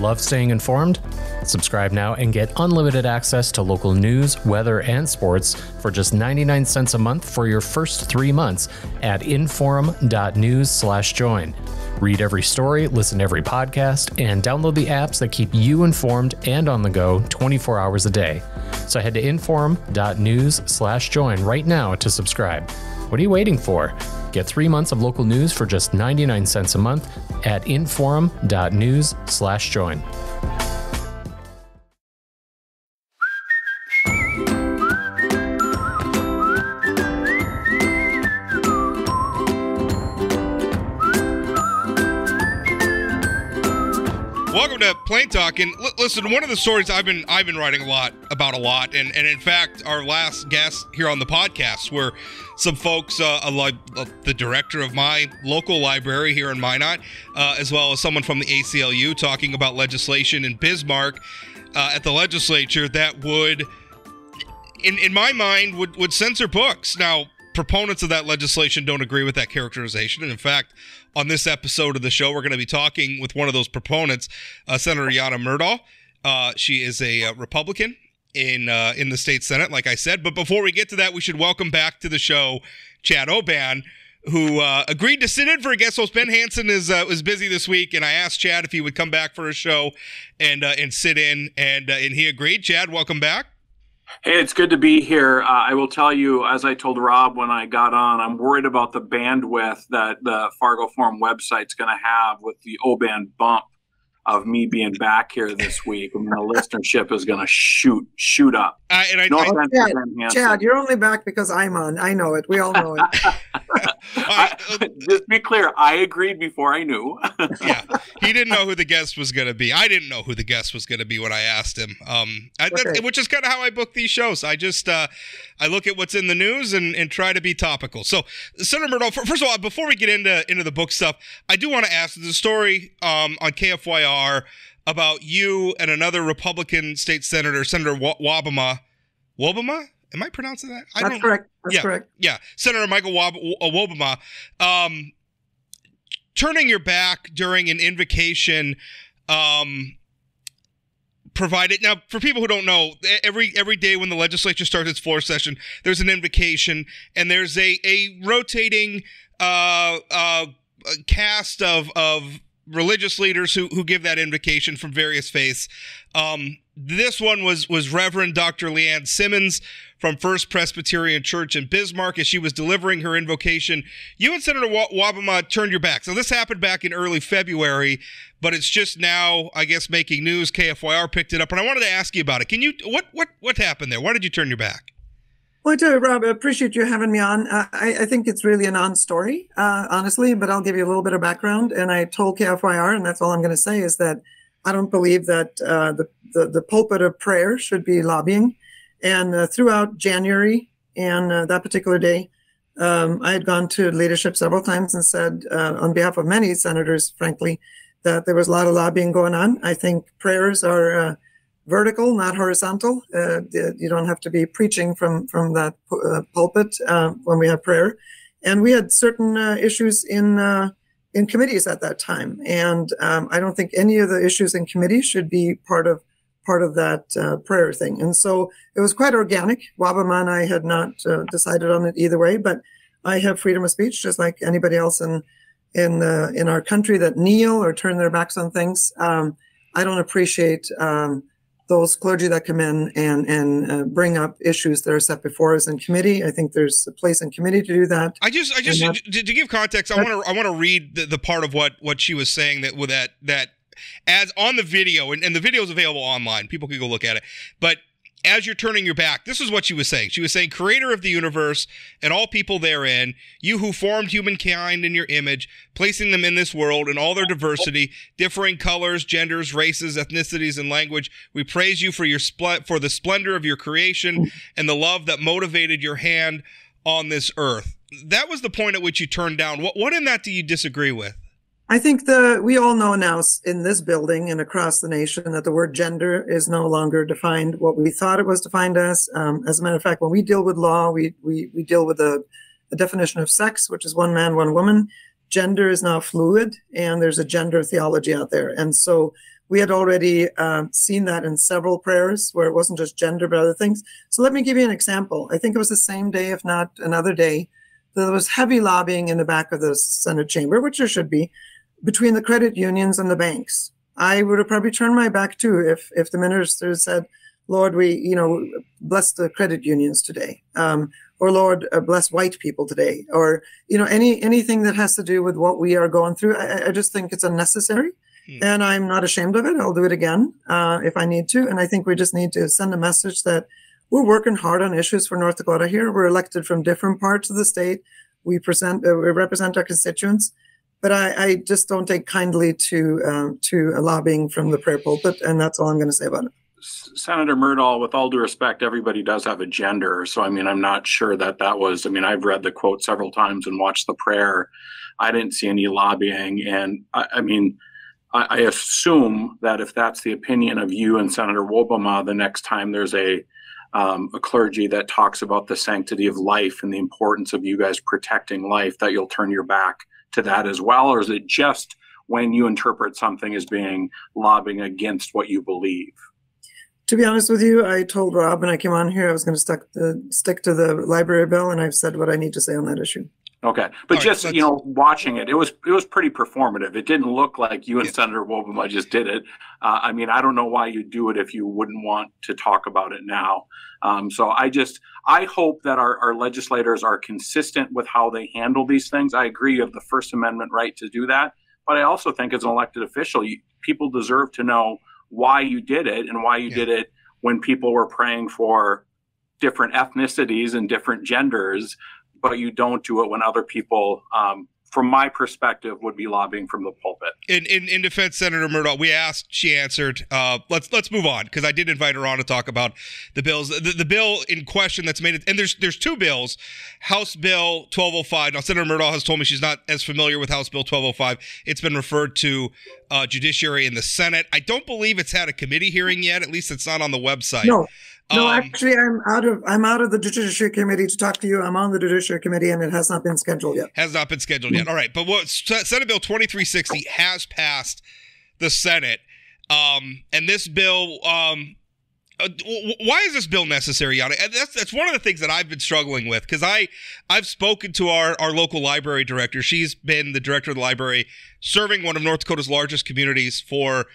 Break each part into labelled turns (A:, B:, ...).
A: Love staying informed? Subscribe now and get unlimited access to local news, weather, and sports for just 99 cents a month for your first three months at inforum.news/join. Read every story, listen to every podcast, and download the apps that keep you informed and on the go 24 hours a day. So head to inforum.news/join right now to subscribe. What are you waiting for? Get three months of local news for just 99 cents a month at inforum.news/join.
B: Welcome to Plain Talk. And l- listen, one of the stories I've been I've been writing a lot about a lot, and and in fact, our last guest here on the podcast were some folks, uh, a li- uh, the director of my local library here in Minot, uh, as well as someone from the ACLU, talking about legislation in Bismarck uh, at the legislature that would, in in my mind, would would censor books. Now, proponents of that legislation don't agree with that characterization, and in fact on this episode of the show, we're going to be talking with one of those proponents, uh, Senator Janne Myrdal. Uh, she is a uh, Republican in uh, in the state senate, like I said. But before we get to that, we should welcome back to the show Chad Oban, who uh, agreed to sit in for a guest host. Ben Hanson is uh, was busy this week, and I asked Chad if he would come back for a show and and sit in, and and he agreed. Chad, welcome back.
C: Hey, it's good to be here. Uh, I will tell you, as I told Rob when I got on, I'm worried about the bandwidth that the Fargo Forum website's going to have with the Oban bump of me being back here this week. I mean, the listenership is going to shoot shoot up.
B: Uh, and I,
C: No
B: I-
C: offense
D: Chad, Chad, you're only back because I'm on. I know it. We all know it.
C: I- just be clear. I agreed before I knew.
B: yeah, he didn't know who the guest was going to be. I didn't know who the guest was going to be when I asked him. Um, I, that- which is kind of how I book these shows. I just uh, I look at what's in the news and, and try to be topical. So, Senator Myrdal, first of all, before we get into into the book stuff, I do want to ask the story um, on KFYR about you and another Republican state senator, Senator Wa- Wobbema. Wobbema? Am I pronouncing that? I
D: That's correct. That's
B: yeah,
D: correct.
B: Yeah, Senator Michael Wab- uh, Wobbema, um, turning your back during an invocation, um, provided now for people who don't know, every every day when the legislature starts its floor session, there's an invocation and there's a a rotating uh, uh, cast of of religious leaders who who give that invocation from various faiths. Um, this one was was Reverend Dr. Leanne Simmons from First Presbyterian Church in Bismarck as she was delivering her invocation. You and Senator Wa- Wobbema turned your back. So this happened back in early February, but it's just now, I guess, making news. KFYR picked it up, and I wanted to ask you about it. Can you what what what happened there? Why did you turn your back?
D: Well, I Rob, I appreciate you having me on. Uh, I, I think it's really a non-story, uh, honestly, but I'll give you a little bit of background. And I told KFYR, and that's all I'm going to say, is that I don't believe that uh, the, the the pulpit of prayer should be lobbying. And uh, throughout January and uh, that particular day, um, I had gone to leadership several times and said, on behalf of many senators, frankly, that there was a lot of lobbying going on. I think prayers are vertical, not horizontal. Uh, you don't have to be preaching from from that uh, pulpit uh, when we have prayer. And we had certain uh, issues in uh, in committees at that time, and um, I don't think any of the issues in committee should be part of part of that uh, prayer thing. And so it was quite organic. Wobbema and I had not decided on it either way, but I have freedom of speech just like anybody else in in in our country that kneel or turn their backs on things. Um, I don't appreciate um, those clergy that come in and and uh, bring up issues that are set before us in committee. I think there's a place in committee to do that.
B: I just, I just, to, to give context, I want to, I want to read the, the part of what what she was saying that with that that as on the video, and, and the video is available online. People can go look at it. But as you're turning your back, this is what she was saying. She was saying, "Creator of the universe and all people therein, you who formed humankind in your image, placing them in this world in all their diversity, differing colors, genders, races, ethnicities, and language. We praise you for your spl- for the splendor of your creation and the love that motivated your hand on this earth." That was the point at which you turned down. What what in that do you disagree with?
D: I think the we all know now in this building and across the nation that the word gender is no longer defined what we thought it was defined as. Um, as a matter of fact, when we deal with law, we we, we deal with a, a definition of sex, which is one man, one woman. Gender is now fluid, and there's a gender theology out there. And so We had already uh, seen that in several prayers where it wasn't just gender, but other things. So let me give you an example. I think it was the same day, if not another day, there was heavy lobbying in the back of the Senate chamber, which there should be, between the credit unions and the banks. I would have probably turned my back too if if the minister said, "Lord, we you know bless the credit unions today," um, or "Lord, uh, bless white people today," or you know any anything that has to do with what we are going through. I, I just think it's unnecessary, hmm. and I'm not ashamed of it. I'll do it again uh, if I need to. And I think we just need to send a message that we're working hard on issues for North Dakota. Here, we're elected from different parts of the state. We present, uh, we represent our constituents but I, I, just don't take kindly to uh, to lobbying from the prayer pulpit, and that's all I'm going to say about it.
C: Senator Myrdal, with all due respect, everybody does have a gender. So, I mean, I'm not sure that that was, I mean, I've read the quote several times and watched the prayer. I didn't see any lobbying. And I, I mean, I, I, assume that if that's the opinion of you and Senator Wobbema, the next time there's a um, a clergy that talks about the sanctity of life and the importance of you guys protecting life, that you'll turn your back to that as well? Or is it just when you interpret something as being lobbying against what you believe?
D: To be honest with you, I told Rob when I came on here I was going to stick, stick to the library bill, and I've said what I need to say on that issue.
C: Okay, but All just right, you know, watching it, it was it was pretty performative. It didn't look like you and yeah. Senator Wobbema just did it. Uh, I mean, I don't know why you do it if you wouldn't want to talk about it now. Um, so I just I hope that our, our legislators are consistent with how they handle these things. I agree you have the First Amendment right to do that, but I also think as an elected official, you, people deserve to know why you did it and why you yeah. did it when people were praying for different ethnicities and different genders but you don't do it when other people um, from my perspective, would be lobbying from the pulpit.
B: In in, in defense, Senator Myrdal, we asked, she answered. Uh, let's let's move on because I did invite her on to talk about the bills. The, the bill in question that's made it, and there's there's two bills. House Bill 1205. Now, Senator Myrdal has told me she's not as familiar with House Bill 1205. It's been referred to uh, Judiciary in the Senate. I don't believe it's had a committee hearing yet. At least it's not on the website.
D: No. No, um, actually, I'm out of I'm out of the Judiciary Committee to talk to you. I'm on the Judiciary Committee, and it has not been scheduled yet.
B: Has not been scheduled yet. All right, but what Senate Bill 2360 has passed the Senate, um, and this bill. Um, uh, why is this bill necessary, Janne? And that's that's one of the things that I've been struggling with because I I've spoken to our our local library director. She's been the director of the library, serving one of North Dakota's largest communities for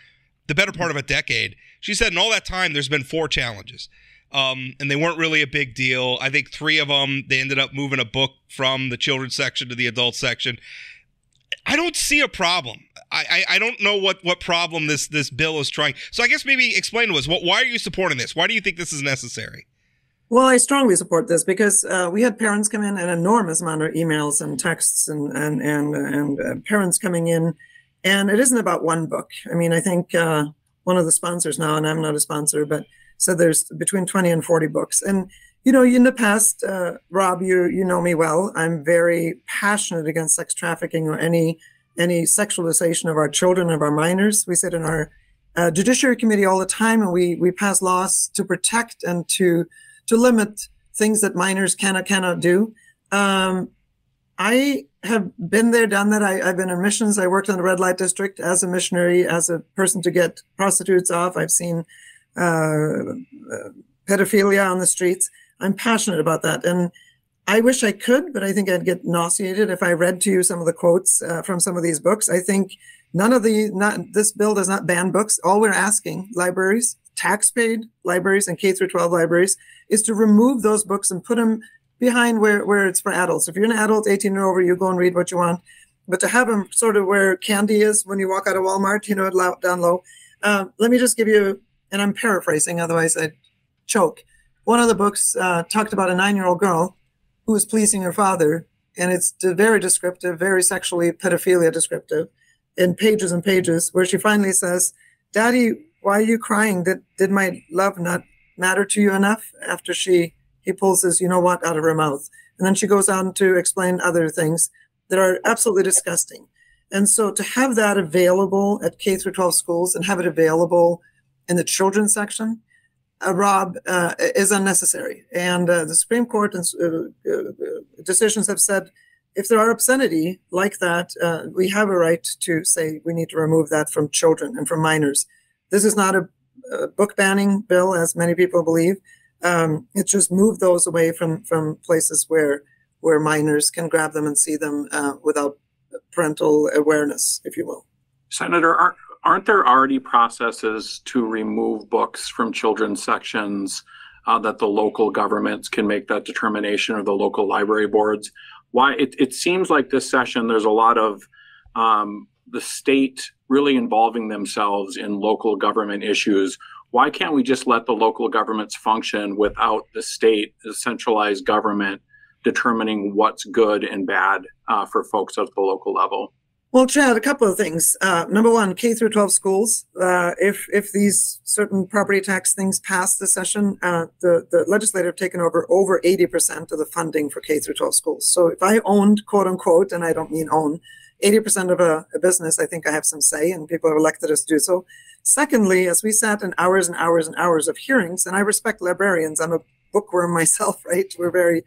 B: the better part of a decade. She said in all that time, there's been four challenges. Um, and they weren't really a big deal. I think three of them, they ended up moving a book from the children's section to the adult section. I don't see a problem. I, I, I, don't know what, what problem this this bill is trying. So I guess maybe explain to us what why are you supporting this? Why do you think this is necessary?
D: Well, I strongly support this because uh, we had parents come in an enormous amount of emails and texts and and and, and uh, parents coming in, and it isn't about one book. I mean, I think uh, one of the sponsors now, and I'm not a sponsor, but so there's between 20 and 40 books. And, you know, in the past, uh, Rob, you, you know me well. I'm very passionate against sex trafficking or any, any sexualization of our children, of our minors. We sit in our uh, judiciary committee all the time and we, we pass laws to protect and to, to limit things that minors cannot, cannot do. Um, I have been there, done that. I, have been in missions. I worked in the red light district as a missionary, as a person to get prostitutes off. I've seen uh, pedophilia on the streets. I'm passionate about that. And I wish I could, but I think I'd get nauseated if I read to you some of the quotes uh, from some of these books. I think none of the, not this bill does not ban books. All we're asking libraries, tax paid libraries and K through 12 libraries is to remove those books and put them behind where, where it's for adults. If you're an adult, 18 or over, you go and read what you want. But to have them sort of where candy is when you walk out of Walmart, you know, down low. Uh, let me just give you and I'm paraphrasing, otherwise I'd choke. One of the books uh, talked about a nine year old girl who was pleasing her father, and it's very descriptive, very sexually pedophilia descriptive in pages and pages, where she finally says, Daddy, why are you crying? Did, did my love not matter to you enough? After she, he pulls his, you know what, out of her mouth. And then she goes on to explain other things that are absolutely disgusting. And so to have that available at K through 12 schools and have it available in the children's section, uh, Rob, uh, is unnecessary. And uh, the Supreme Court and, uh, uh, decisions have said if there are obscenity like that, uh, we have a right to say we need to remove that from children and from minors. This is not a, a book banning bill, as many people believe. Um, it's just moved those away from from places where where minors can grab them and see them uh, without parental awareness, if you will.
C: Senator, aren't, aren't there already processes to remove books from children's sections uh, that the local governments can make that determination or the local library boards? Why it, it seems like this session there's a lot of um, the state really involving themselves in local government issues. Why can't we just let the local governments function without the state, the centralized government, determining what's good and bad uh, for folks at the local level?
D: Well, Chad, a couple of things. Uh, number one, K through 12 schools. Uh, if if these certain property tax things pass this session, uh, the the legislature have taken over over 80 percent of the funding for K through 12 schools. So if I owned, quote unquote, and I don't mean own, 80% of a, a, business, I think I have some say, and people have elected us to do so. Secondly, as we sat in hours and hours and hours of hearings, and I respect librarians, I'm a bookworm myself, right? We're very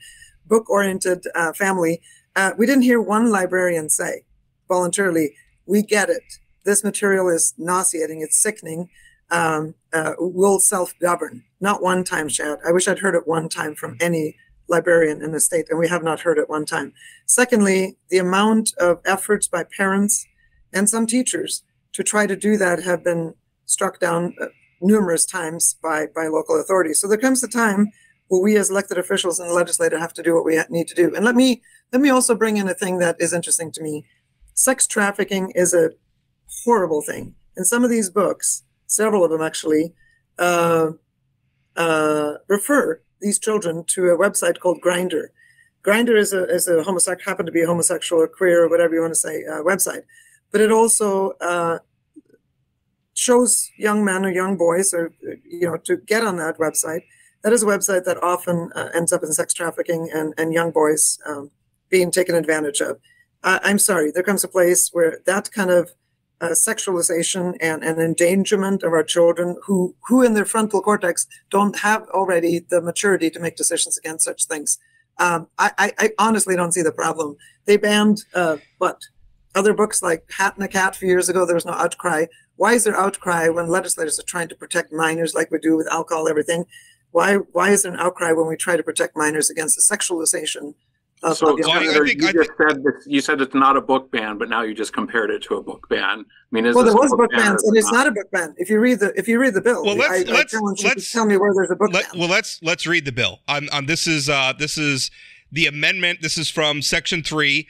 D: book oriented uh, family. Uh, we didn't hear one librarian say voluntarily, we get it. This material is nauseating, it's sickening. Um, uh, we'll self govern. Not one time, Chad. I wish I'd heard it one time from any librarian in the state, and we have not heard it one time. Secondly, the amount of efforts by parents and some teachers to try to do that have been struck down uh, numerous times by, by local authorities. So there comes a time where we as elected officials and the legislature have to do what we need to do. And let me let me also bring in a thing that is interesting to me. Sex trafficking is a horrible thing. And some of these books, several of them actually, uh, uh, refer these children to a website called Grindr. Grindr is a is a homosexual happen to be a homosexual or queer or whatever you want to say uh, website, but it also uh, shows young men or young boys or you know to get on that website. That is a website that often uh, ends up in sex trafficking and and young boys um, being taken advantage of. I'm sorry, there comes a place where that kind of uh, sexualization and, and endangerment of our children who, who in their frontal cortex don't have already the maturity to make decisions against such things. Um, I, I, I, honestly don't see the problem. They banned uh, what other books like Hat and a Cat a few years ago. There was no outcry. Why is there outcry when legislators are trying to protect minors like we do with alcohol, everything? Why why is there an outcry when we try to protect minors against the sexualization
C: uh, so, Senator, think, you I just think, said this, you said it's not a book ban, but now you just compared it to a book ban. I mean,
D: well, there was a book ban, and it's not a book ban. If you read the if you read the bill,
B: well, let's
D: I,
B: let's, I let's
D: tell me where there's a book
B: let, ban. Well, let's let's read the bill. I'm, I'm this is uh, this is the amendment. This is from section three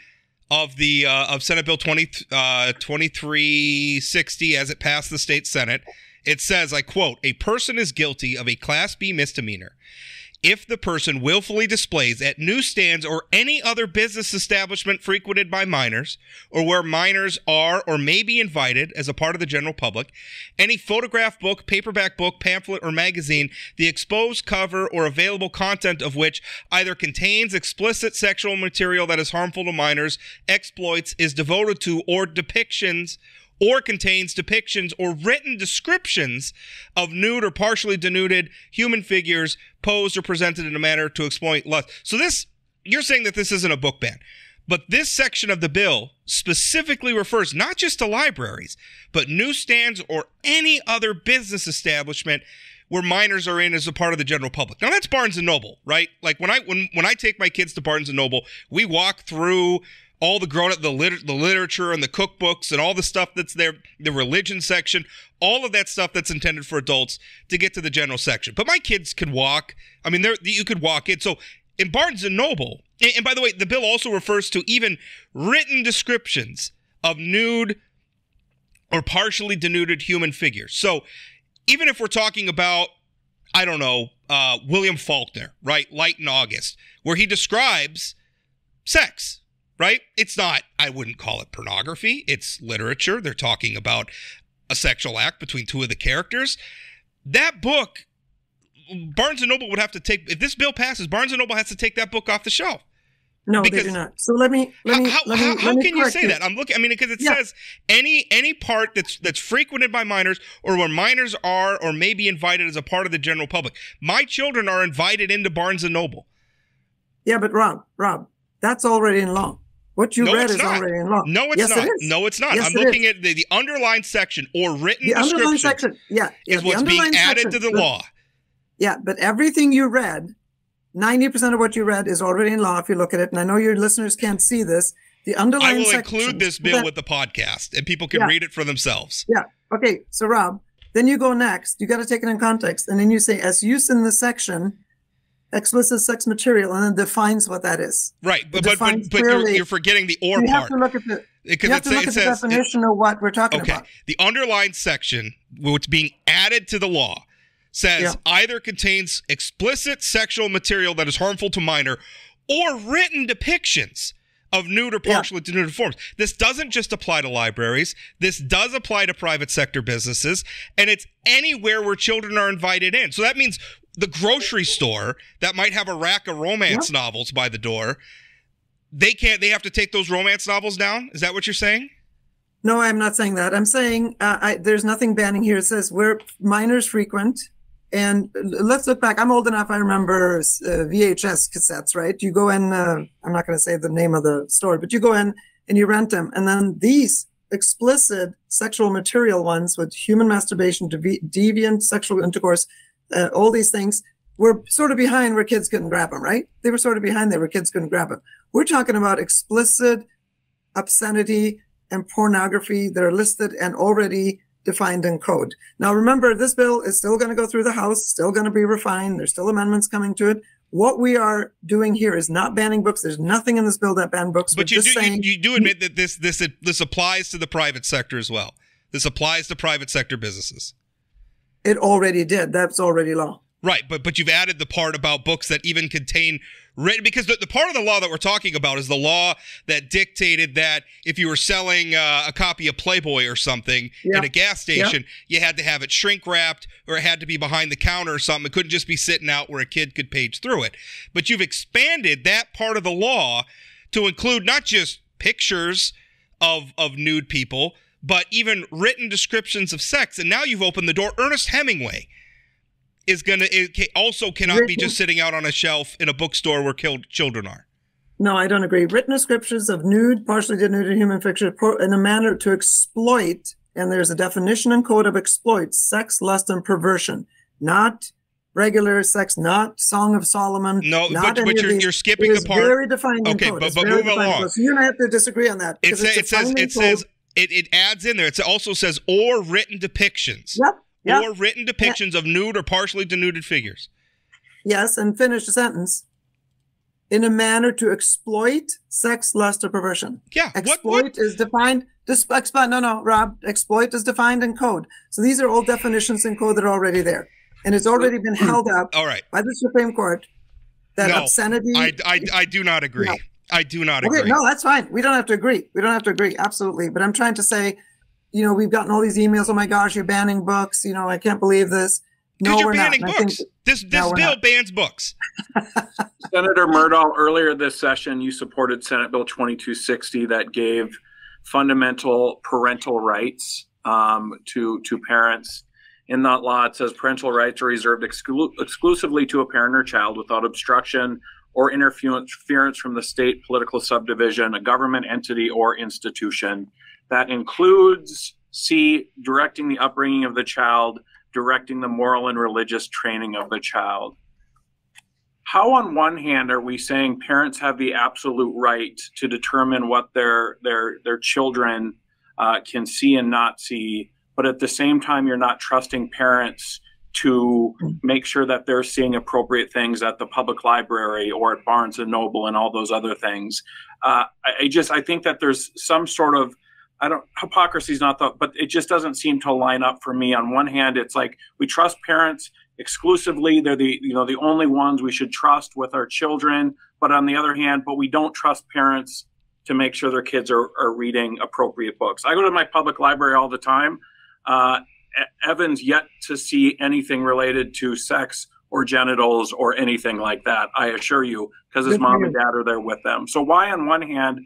B: of the uh, of Senate Bill 20, uh, 2360 as it passed the state Senate. It says, I quote, a person is guilty of a Class B misdemeanor if the person willfully displays at newsstands or any other business establishment frequented by minors, or where minors are or may be invited as a part of the general public, any photograph book, paperback book, pamphlet, or magazine, the exposed cover or available content of which either contains explicit sexual material that is harmful to minors, exploits, is devoted to, or depictions or contains depictions or written descriptions of nude or partially denuded human figures posed or presented in a manner to exploit lust. So this, you're saying that this isn't a book ban. But this section of the bill specifically refers not just to libraries, but newsstands or any other business establishment where minors are in as a part of the general public. Now that's Barnes and Noble, right? Like when I when when I take my kids to Barnes and Noble, we walk through all the grown up the liter- the literature and the cookbooks and all the stuff that's there the religion section all of that stuff that's intended for adults to get to the general section. But my kids can walk. I mean you could walk it. So in barnes and noble and, and by the way the bill also refers to even written descriptions of nude or partially denuded human figures. So even if we're talking about i don't know uh, william faulkner right? Light in august where he describes sex right? It's not, I wouldn't call it pornography. It's literature. They're talking about a sexual act between two of the characters. That book, Barnes and Noble would have to take, if this bill passes, Barnes and Noble has to take that book off the shelf.
D: No, because they do not. So let me let me
B: how,
D: let me,
B: how, how
D: me
B: can you say that? I'm looking. I mean, because it yeah. says any any part that's that's frequented by minors or where minors are or may be invited as a part of the general public. My children are invited into Barnes and Noble.
D: Yeah, but Rob, Rob, that's already in law. What you
B: No,
D: read is
B: not.
D: already in law.
B: No, it's
D: yes,
B: not.
D: It is.
B: No, it's not.
D: Yes,
B: I'm
D: it is.
B: looking at the, the underlined section or written
D: the underlying
B: description
D: section. Yeah, yeah
B: is what's being added to the
D: but-
B: law.
D: Yeah, but everything you read, 90% of what you read is already in law if you look at it. And I know your listeners can't see this. The
B: I
D: underlying
B: will
D: section.
B: include this bill
D: that-
B: with the podcast, and people can
D: Yeah.
B: read it for themselves.
D: Yeah. Okay. So, Rob, then you go next. You got to take it in context. And then you say, as used in the section, explicit sex material, and then defines what that is.
B: Right, but
D: It
B: but but, but you're, you're forgetting the or
D: you have to look at the, you have
B: it,
D: to look
B: it
D: at the
B: says it-
D: definition of what we're talking about.
B: okay.
D: about.
B: The underlined section, what's being added to the law, says
D: Yeah.
B: either contains explicit sexual material that is harmful to minor, or written depictions of nude or
D: Yeah.
B: partially denuded forms. This doesn't just apply to libraries. This does apply to private sector businesses, and it's anywhere where children are invited in. So that means the grocery store that might have a rack of romance novels by the door. They can't. They have to take those romance novels down. Is that what you're saying?
D: No, I'm not saying that. I'm saying uh, I, there's nothing banning here. It says where minors frequent. And let's look back. I'm old enough. I remember uh, VHS cassettes, right? You go in, uh, I'm not going to say the name of the store, but you go in and you rent them. And then these explicit sexual material ones with human masturbation, devi- deviant sexual intercourse, uh, all these things were sort of behind where kids couldn't grab them, right? They were sort of behind there where kids couldn't grab them. We're talking about explicit obscenity and pornography that are listed and already defined in code. Now, remember, this bill is still going to go through the House, still going to be refined. There's still amendments coming to it. What we are doing here is not banning books. There's nothing in this bill that ban books.
B: But
D: We're
B: you do you, you do admit that this this this applies to the private sector as well. This applies to private sector businesses.
D: It already did. That's already law.
B: Right, but but you've added the part about books that even contain written because the, the part of the law that we're talking about is the law that dictated that if you were selling uh, a copy of Playboy or something
D: Yeah.
B: in a gas station, you had to have it shrink wrapped or it had to be behind the counter or something. It couldn't just be sitting out where a kid could page through it. But you've expanded that part of the law to include not just pictures of of nude people, but even written descriptions of sex. And now you've opened the door. Ernest Hemingway is gonna it also cannot be just sitting out on a shelf in a bookstore where killed children are.
D: No, I don't agree. Written descriptions of nude, partially denuded human fiction in a manner to exploit, and there's a definition and code of exploit, sex, lust, and perversion, not regular sex, not Song of Solomon.
B: No,
D: not
B: but- but you're- you're skipping the part-
D: Very defined in
B: Okay,
D: code.
B: but- but move along.
D: So you and I have to disagree on that.
B: It,
D: because
B: sa-
D: it's
B: it says it says
D: code.
B: It, it adds in there. It also says or written depictions.
D: Yep. Yep.
B: Or written depictions of nude or partially denuded figures.
D: Yes, and finish the sentence. In a manner to exploit sex, lust, or perversion.
B: Yeah. What,
D: Exploit
B: what
D: is defined. Dis- exploit, no, no, Rob. Exploit is defined in code. So these are all definitions in code that are already there, and it's already been held up
B: all right.
D: by the Supreme Court that
B: No,
D: obscenity.
B: I, I, I do not agree.
D: No.
B: I do not
D: okay,
B: agree.
D: no, that's fine. We don't have to agree. We don't have to agree. Absolutely. But I'm trying to say, you know, we've gotten all these emails. Oh my gosh, you're banning books. You know, I can't believe this.
B: Because
D: No,
B: you're
D: we're not.
B: banning
D: And think-
B: books. This this
D: No,
B: bill
D: not.
B: bans books.
C: Senator Myrdal, earlier this session, you supported Senate Bill 2260 that gave fundamental parental rights um, to to parents. In that law, it says parental rights are reserved exclu- exclusively to a parent or child without obstruction or interference from the state, political subdivision, a government entity, or institution. That includes C, directing the upbringing of the child, directing the moral and religious training of the child how on one hand are we saying parents have the absolute right to determine what their their their children uh, can see and not see but at the same time you're not trusting parents to make sure that they're seeing appropriate things at the public library or at barnes and noble and all those other things uh, I, I just i think that there's some sort of I don't hypocrisy is not the but it just doesn't seem to line up for me. On one hand, it's like we trust parents exclusively; they're the you know the only ones we should trust with our children. But on the other hand, but we don't trust parents to make sure their kids are, are reading appropriate books. I go to my public library all the time. Uh, Evan's yet to see anything related to sex or genitals or anything like that. I assure you, because his
D: Good
C: mom and dad are there with them. So why, on one hand,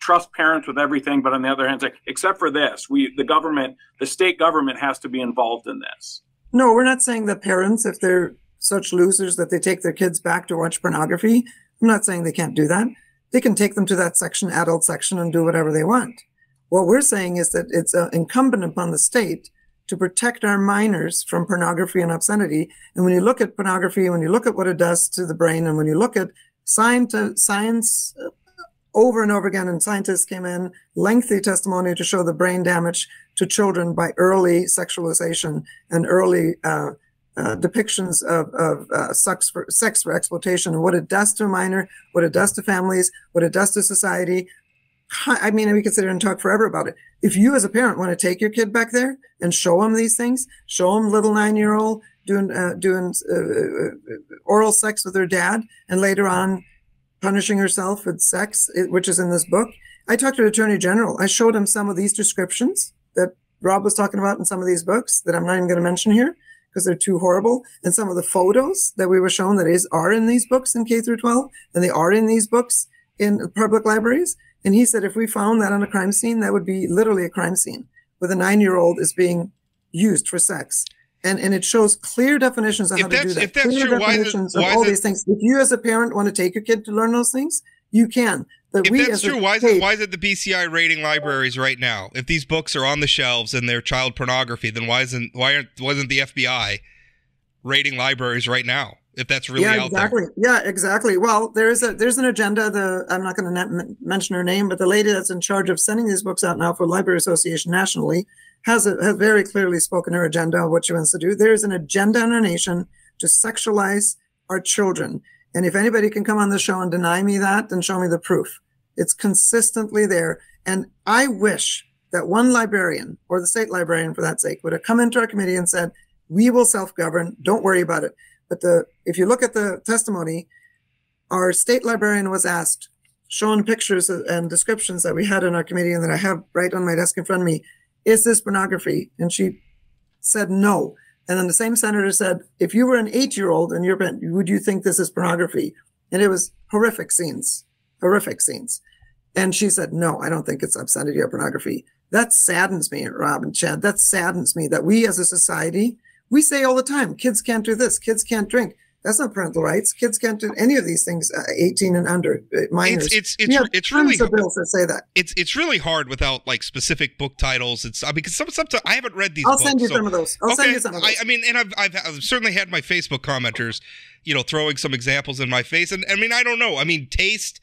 C: trust parents with everything, but on the other hand, say, except for this, we the government, the state government has to be involved in this.
D: No, we're not saying that parents, if they're such losers that they take their kids back to watch pornography, I'm not saying they can't do that. they can take them to that section, adult section, and do whatever they want. What we're saying is that it's uh, incumbent upon the state to protect our minors from pornography and obscenity. And when you look at pornography, when you look at what it does to the brain, and when you look at science, science uh, over and over again, and scientists came in lengthy testimony to show the brain damage to children by early sexualization and early uh, uh, depictions of, of uh, sex, for, sex for exploitation and what it does to a minor, what it does to families, what it does to society. I mean, we could sit here and talk forever about it. If you as a parent want to take your kid back there and show them these things, show them little nine year old doing, uh, doing uh, uh, oral sex with her dad and later on punishing herself with sex, which is in this book. I talked to the attorney general. I showed him some of these descriptions that Rob was talking about in some of these books that I'm not even going to mention here because they're too horrible. And some of the photos that we were shown that is are in these books in K through 12, and they are in these books in public libraries. And he said if we found that on a crime scene, that would be literally a crime scene where the nine year old is being used for sex. And, and it shows clear definitions of
B: if
D: how to do that.
B: If that's
D: clear
B: true,
D: definitions
B: why is why
D: of all these things. If you as a parent want to take your kid to learn those things, you can. But
B: if
D: we
B: that's true, why is it why is it the BCI rating libraries right now? If these books are on the shelves and they're child pornography, then why isn't why aren't wasn't the FBI rating libraries right now? If that's really
D: yeah,
B: out
D: exactly.
B: there.
D: Yeah, exactly. Well, there is a there's an agenda. The I'm not going to mention her name, but the lady that's in charge of sending these books out now for Library Association nationally has a, has very clearly spoken her agenda of what she wants to do. There is an agenda in our nation to sexualize our children. And if anybody can come on the show and deny me that, then show me the proof. It's consistently there. And I wish that one librarian or the state librarian for that sake would have come into our committee and said, we will self-govern. Don't worry about it. But the, if you look at the testimony, our state librarian was asked, shown pictures and descriptions that we had in our committee and that I have right on my desk in front of me is this pornography? And she said no. And then the same senator said, if you were an eight year old and you're, would you think this is pornography? And it was horrific scenes, horrific scenes. And she said, no, I don't think it's obscenity or pornography. That saddens me, Rob and Chad. That saddens me that we as a society, we say all the time, kids can't do this, kids can't drink. That's not parental rights. Kids can't do any of these things. Uh, Eighteen and under uh, minors.
B: It's it's it's, it's really
D: bills that say that.
B: It's it's really hard without like specific book titles. It's because some sometimes I haven't read these.
D: I'll
B: books,
D: send you
B: so,
D: some of those. I'll
B: okay,
D: send you some of those.
B: I, I mean, and I've, I've I've certainly had my Facebook commenters, you know, throwing some examples in my face, and I mean, I don't know. I mean, taste.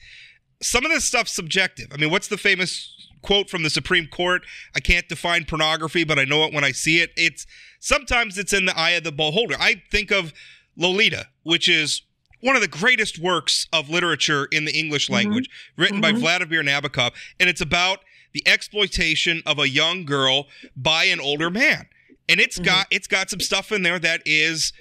B: Some of this stuff's subjective. I mean, what's the famous quote from the Supreme Court? I can't define pornography, but I know it when I see it. It's sometimes it's in the eye of the beholder. I think of Lolita, which is one of the greatest works of literature in the English
D: Mm-hmm.
B: language, written by Vladimir Nabokov, and it's about the exploitation of a young girl by an older man. And it's
D: Mm-hmm.
B: got it's got some stuff in there that is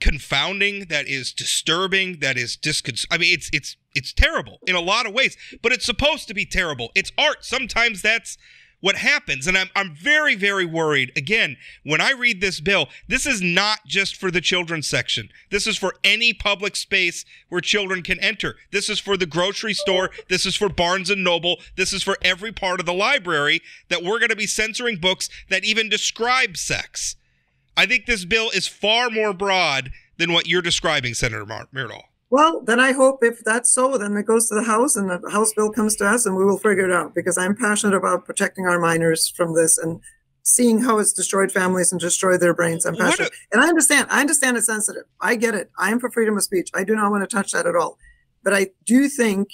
B: confounding, that is disturbing, that is discon I mean it's it's it's terrible in a lot of ways, but it's supposed to be terrible. It's art. Sometimes that's what happens. And I'm, I'm very, very worried. Again, when I read this bill, this is not just for the children's section. This is for any public space where children can enter. This is for the grocery store. This is for Barnes and Noble. This is for every part of the library that we're going to be censoring books that even describe sex. I think this bill is far more broad than what you're describing, Senator Mar- Myrdal.
D: Well, then I hope if that's so, then it goes to the House and the House bill comes to us and we will figure it out because I'm passionate about protecting our minors from this and seeing how it's destroyed families and destroyed their brains. I'm
B: What a-
D: passionate. and I understand. I understand it's sensitive. I get it. I am for freedom of speech. I do not want to touch that at all. But I do think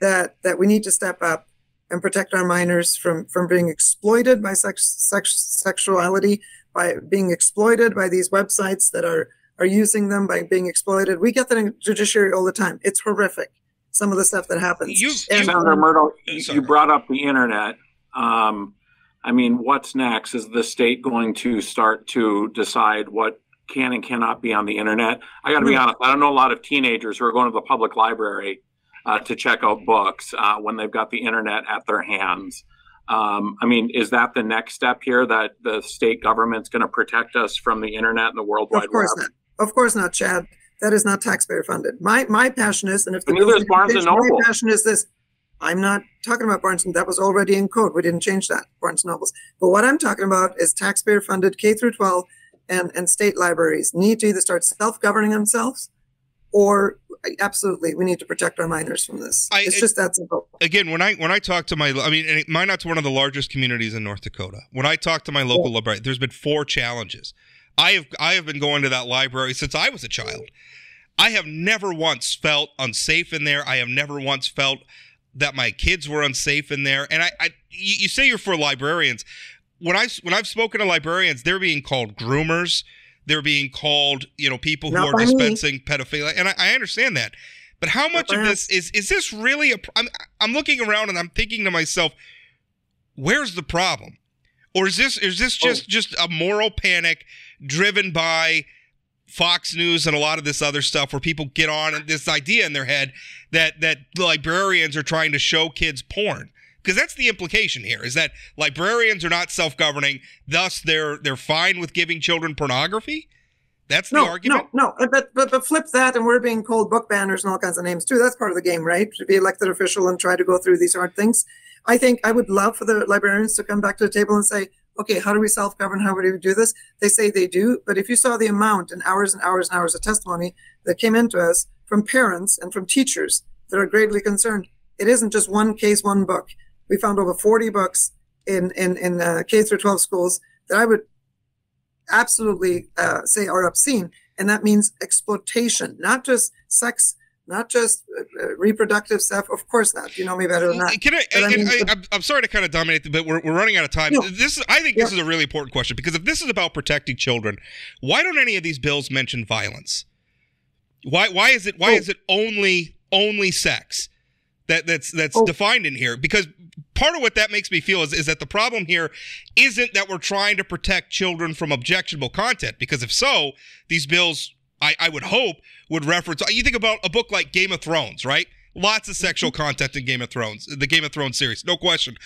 D: that that we need to step up and protect our minors from from being exploited by sex, sex sexuality, by being exploited by these websites that are are using them by being exploited. We get that in judiciary all the time. It's horrific. Some of the stuff that happens.
B: You-
D: And,
C: Senator
D: um,
C: Myrdal, you
B: Sorry.
C: you brought up the internet. Um, I mean, what's next? Is the state going to start to decide what can and cannot be on the internet? I got to be honest. I don't know a lot of teenagers who are going to the public library uh, to check out books uh, when they've got the internet at their hands. Um, I mean, is that the next step here that the state government's going to protect us from the internet and the World Wide
D: of course
C: Web?
D: not. Of course not, Chad. That is not taxpayer funded. My my passion is, and if the
C: And neither is Barnes and Noble.
D: my passion is this. I'm not talking about Barnes and that was already in code. We didn't change that Barnes and Nobles. But what I'm talking about is taxpayer funded K through 12 and and state libraries need to either start self governing themselves or absolutely, we need to protect our minors from this. I, it's it, just that simple.
B: Again, when I when I talk to my, I mean, Minot's one of the largest communities in North Dakota. When I talk to my local yeah. library, there's been four challenges. I have I have been going to that library since I was a child. I have never once felt unsafe in there. I have never once felt that my kids were unsafe in there. And I, I you, you say you're for librarians. When I when I've spoken to librarians, they're being called groomers. They're being called, you know, people who Not are dispensing me. pedophilia, and I, I, understand that. But how much of this is is this really a? I'm I'm looking around and I'm thinking to myself, where's the problem? Or is this is this oh. just oh. just a moral panic driven by Fox News and a lot of this other stuff where people get on this idea in their head that that librarians are trying to show kids porn because that's the implication here is that librarians are not self-governing thus they're they're fine with giving children pornography that's
D: no,
B: the argument
D: no no uh, but, but but flip that and we're being called book banners and all kinds of names too that's part of the game right to be elected official and try to go through these hard things i think i would love for the librarians to come back to the table and say okay, how do we self govern? How do we do this? They say they do. But if you saw the amount and hours and hours and hours of testimony that came into us from parents and from teachers that are gravely concerned, it isn't just one case, one book. We found over 40 books in, in, in uh, K through 12 schools that I would absolutely uh, say are obscene. And that means exploitation, not just sex not just uh, uh, reproductive stuff. Of course not. You know me better than that.
B: Can I? I, mean, I am sorry to kind of dominate, but we're, we're running out of time. No. This is, I think this yeah. is a really important question because if this is about protecting children, why don't any of these bills mention violence? Why why is it why oh. is it only only sex that that's that's oh. defined in here? Because part of what that makes me feel is, is that the problem here isn't that we're trying to protect children from objectionable content because if so these bills I, I would hope would reference. You think about a book like Game of Thrones, right? Lots of sexual mm-hmm. content in Game of Thrones, the Game of Thrones series, no question.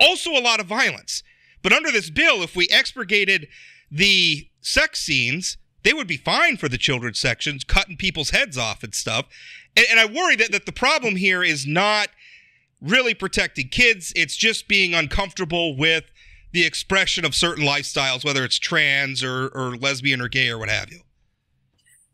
B: Also, a lot of violence. But under this bill, if we expurgated the sex scenes, they would be fine for the children's sections, cutting people's heads off and stuff. And, and I worry that, that the problem here is not really protecting kids, it's just being uncomfortable with the expression of certain lifestyles, whether it's trans or, or lesbian or gay or what have you.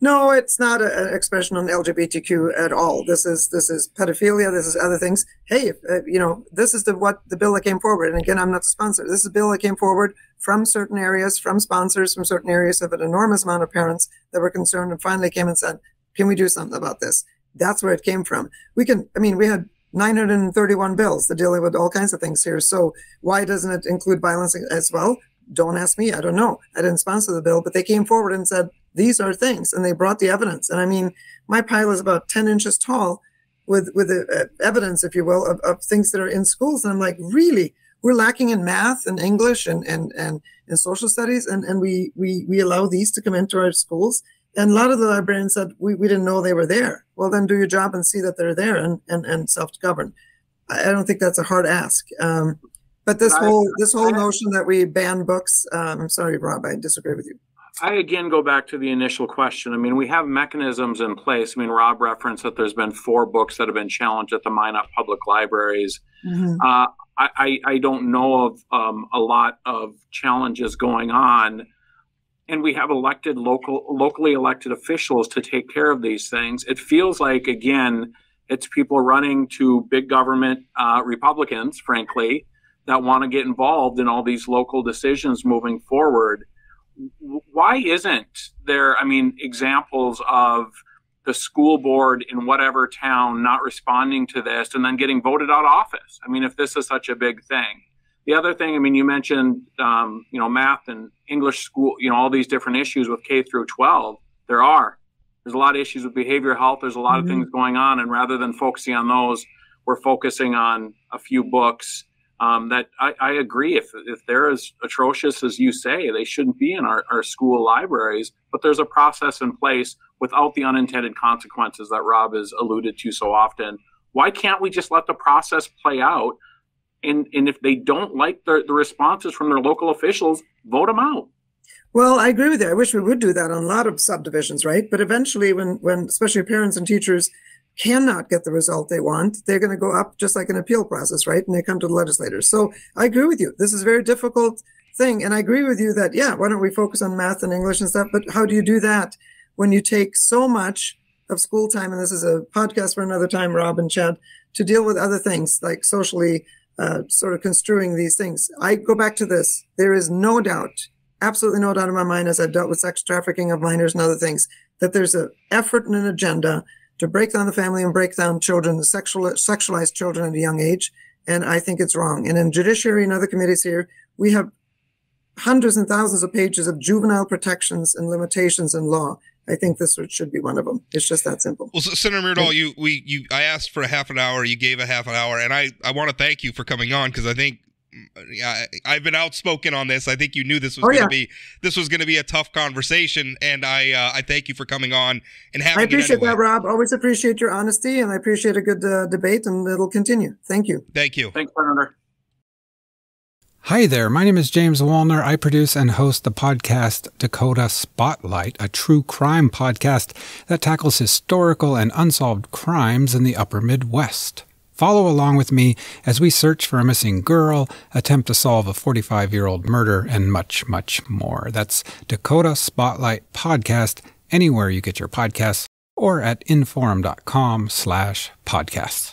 D: No, it's not an expression on LGBTQ at all. This is this is pedophilia. This is other things. Hey, uh, you know, this is the what the bill that came forward. And again, I'm not the sponsor. This is a bill that came forward from certain areas, from sponsors, from certain areas of an enormous amount of parents that were concerned, and finally came and said, "Can we do something about this?" That's where it came from. We can. I mean, we had 931 bills that dealing with all kinds of things here. So why doesn't it include violence as well? Don't ask me. I don't know. I didn't sponsor the bill, but they came forward and said these are things and they brought the evidence and i mean my pile is about 10 inches tall with with the uh, evidence if you will of, of things that are in schools and i'm like really we're lacking in math and english and and and, and social studies and and we we we allow these to come into our schools and a lot of the librarians said we, we didn't know they were there well then do your job and see that they're there and and, and self-govern I, I don't think that's a hard ask um, but this whole this whole notion that we ban books um, i'm sorry rob i disagree with you
C: I again go back to the initial question. I mean, we have mechanisms in place. I mean, Rob referenced that there's been four books that have been challenged at the Minot Public Libraries. Mm-hmm. Uh, I, I, don't know of um, a lot of challenges going on, and we have elected local, locally elected officials to take care of these things. It feels like again, it's people running to big government uh, Republicans, frankly, that want to get involved in all these local decisions moving forward why isn't there, I mean, examples of the school board in whatever town not responding to this and then getting voted out of office? I mean, if this is such a big thing. The other thing, I mean, you mentioned, um, you know, math and English school, you know, all these different issues with K through 12. There are. There's a lot of issues with behavioral health. There's a lot mm-hmm. of things going on. And rather than focusing on those, we're focusing on a few books um, that I, I, agree. If if they're as atrocious as you say, they shouldn't be in our, our school libraries. But there's a process in place without the unintended consequences that Rob has alluded to so often. Why can't we just let the process play out? And and if they don't like the, the responses from their local officials, vote them out.
D: Well, I agree with you. I wish we would do that on a lot of subdivisions, right? But eventually, when when especially parents and teachers cannot get the result they want, they're going to go up just like an appeal process, right? And they come to the legislators. So I agree with you. This is a very difficult thing. And I agree with you that, yeah, why don't we focus on math and English and stuff? But how do you do that when you take so much of school time, and this is a podcast for another time, Rob and Chad, to deal with other things like socially uh, sort of construing these things. I go back to this. There is no doubt, absolutely no doubt in my mind, as I've dealt with sex trafficking of minors and other things, that there's an effort and an agenda to break down the family and break down children, sexual, sexualized children at a young age. And I think it's wrong. And in judiciary and other committees here, we have hundreds and thousands of pages of juvenile protections and limitations in law. I think this should be one of them. It's just that simple.
B: Well, Senator Myrdal, you we you I asked for a half an hour, you gave a half an hour, and I I want to thank you for coming on because I think yeah, I've been outspoken on this. I think you knew this was oh, going to yeah. be this was going to be a tough conversation, and I uh, I thank you for coming on and having.
D: I appreciate
B: anyway.
D: that, Rob. Always appreciate your honesty, and I appreciate a good uh, debate, and it'll continue. Thank you.
B: Thank you.
C: Thanks, Senator.
E: Hi there, my name is James Wolner. I produce and host the podcast Dakota Spotlight, a true crime podcast that tackles historical and unsolved crimes in the upper Midwest. Follow along with me as we search for a missing girl, attempt to solve a 45 year old murder, and much, much more. That's Dakota Spotlight Podcast, anywhere you get your podcasts, or at inforum.com slash podcasts.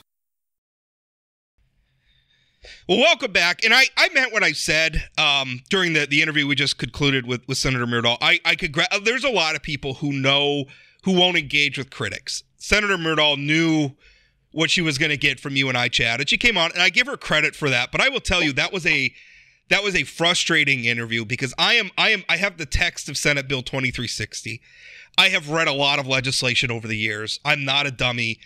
B: Well, welcome back. And I, I meant what I said um, during the, the interview we just concluded with, with Senator Myrdal. I, I could there's a lot of people who know who won't engage with critics. Senator Myrdal knew what she was going to get from you and I, Chad, and she came on, and I give her credit for that. But I will tell you that was a that was a frustrating interview because I am I am I have the text of Senate Bill 2360. I have read a lot of legislation over the years. I'm not a dummy.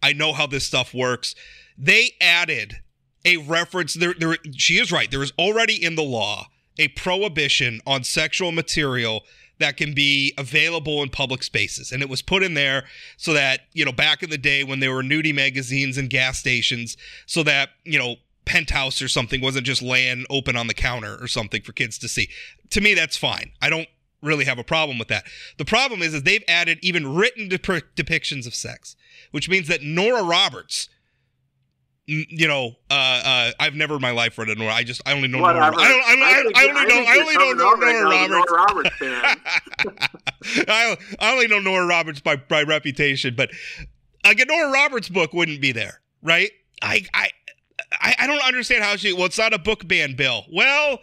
B: I know how this stuff works. They added a reference there, there she is right. There is already in the law a prohibition on sexual material that can be available in public spaces. And it was put in there so that you know back in the day when there were nudie magazines and gas stations so that you know penthouse or something wasn't just laying open on the counter or something for kids to see. To me that's fine. I don't really have a problem with that. The problem is that they've added even written dep- depictions of sex which means that nora roberts you know, uh, uh, I've never in my life read a Nora. I just, I only know Nora. I, don't, I, I, I, only know, I only know Nora, Nora Roberts. I, I only know Nora Roberts by, by reputation, but like a Nora Roberts book wouldn't be there, right? I, I, I don't understand how she. Well, it's not a book ban bill. Well,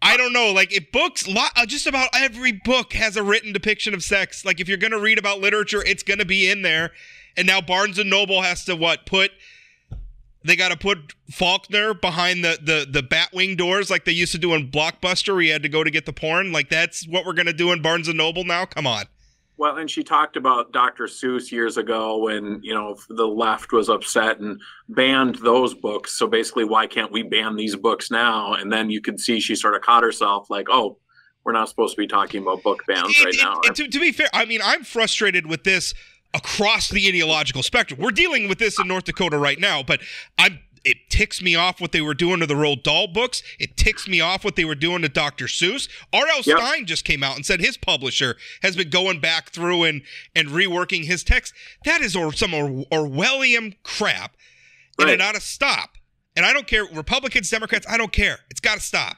B: I don't know. Like, if books, uh, just about every book has a written depiction of sex. Like, if you're going to read about literature, it's going to be in there. And now Barnes and Noble has to what put they got to put Faulkner behind the, the the Batwing doors like they used to do in Blockbuster. Where he had to go to get the porn. Like that's what we're gonna do in Barnes and Noble now. Come on.
C: Well, and she talked about Dr. Seuss years ago when you know the left was upset and banned those books. So basically, why can't we ban these books now? And then you could see she sort of caught herself like, oh, we're not supposed to be talking about book bans it, right it, now.
B: It, to, to be fair, I mean, I'm frustrated with this across the ideological spectrum. We're dealing with this in North Dakota right now, but I'm it ticks me off what they were doing to the Roald Dahl books. It ticks me off what they were doing to Dr. Seuss. R.L. Yep. Stine just came out and said his publisher has been going back through and and reworking his text. That is or some or- Orwellian crap, and right. it ought to stop. And I don't care, Republicans, Democrats, I don't care. It's got to stop.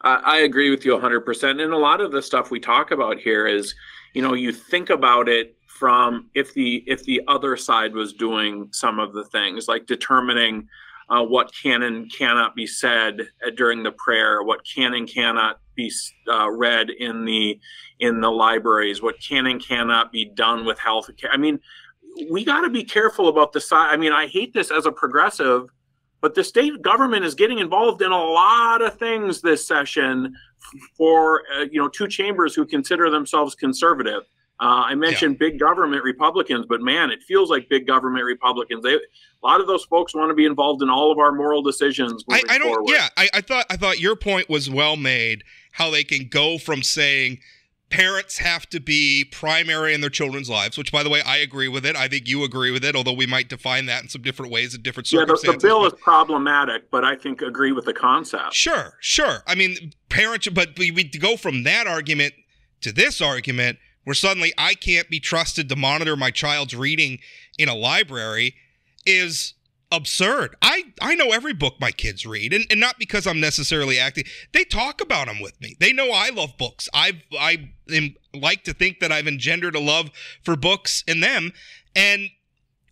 C: I agree with you 100%. And a lot of the stuff we talk about here is, you know, you think about it from if the if the other side was doing some of the things like determining uh, what can and cannot be said during the prayer, what can and cannot be uh, read in the in the libraries, what can and cannot be done with health care. I mean, we got to be careful about the side. I mean, I hate this as a progressive, but the state government is getting involved in a lot of things this session for uh, you know two chambers who consider themselves conservative. Uh, I mentioned yeah. big government Republicans, but man, it feels like big government Republicans. They, a lot of those folks want to be involved in all of our moral decisions.
B: I, I, don't. Forward. Yeah, I, I thought I thought your point was well made. How they can go from saying parents have to be primary in their children's lives, which, by the way, I agree with it. I think you agree with it, although we might define that in some different ways in different circumstances.
C: Yeah, the, the bill is problematic, but I think agree with the concept.
B: Sure, sure. I mean, parents, but we, we go from that argument to this argument where suddenly I can't be trusted to monitor my child's reading in a library is absurd. I I know every book my kids read, and, and not because I'm necessarily acting. They talk about them with me. They know I love books. I've I am, like to think that I've engendered a love for books in them, and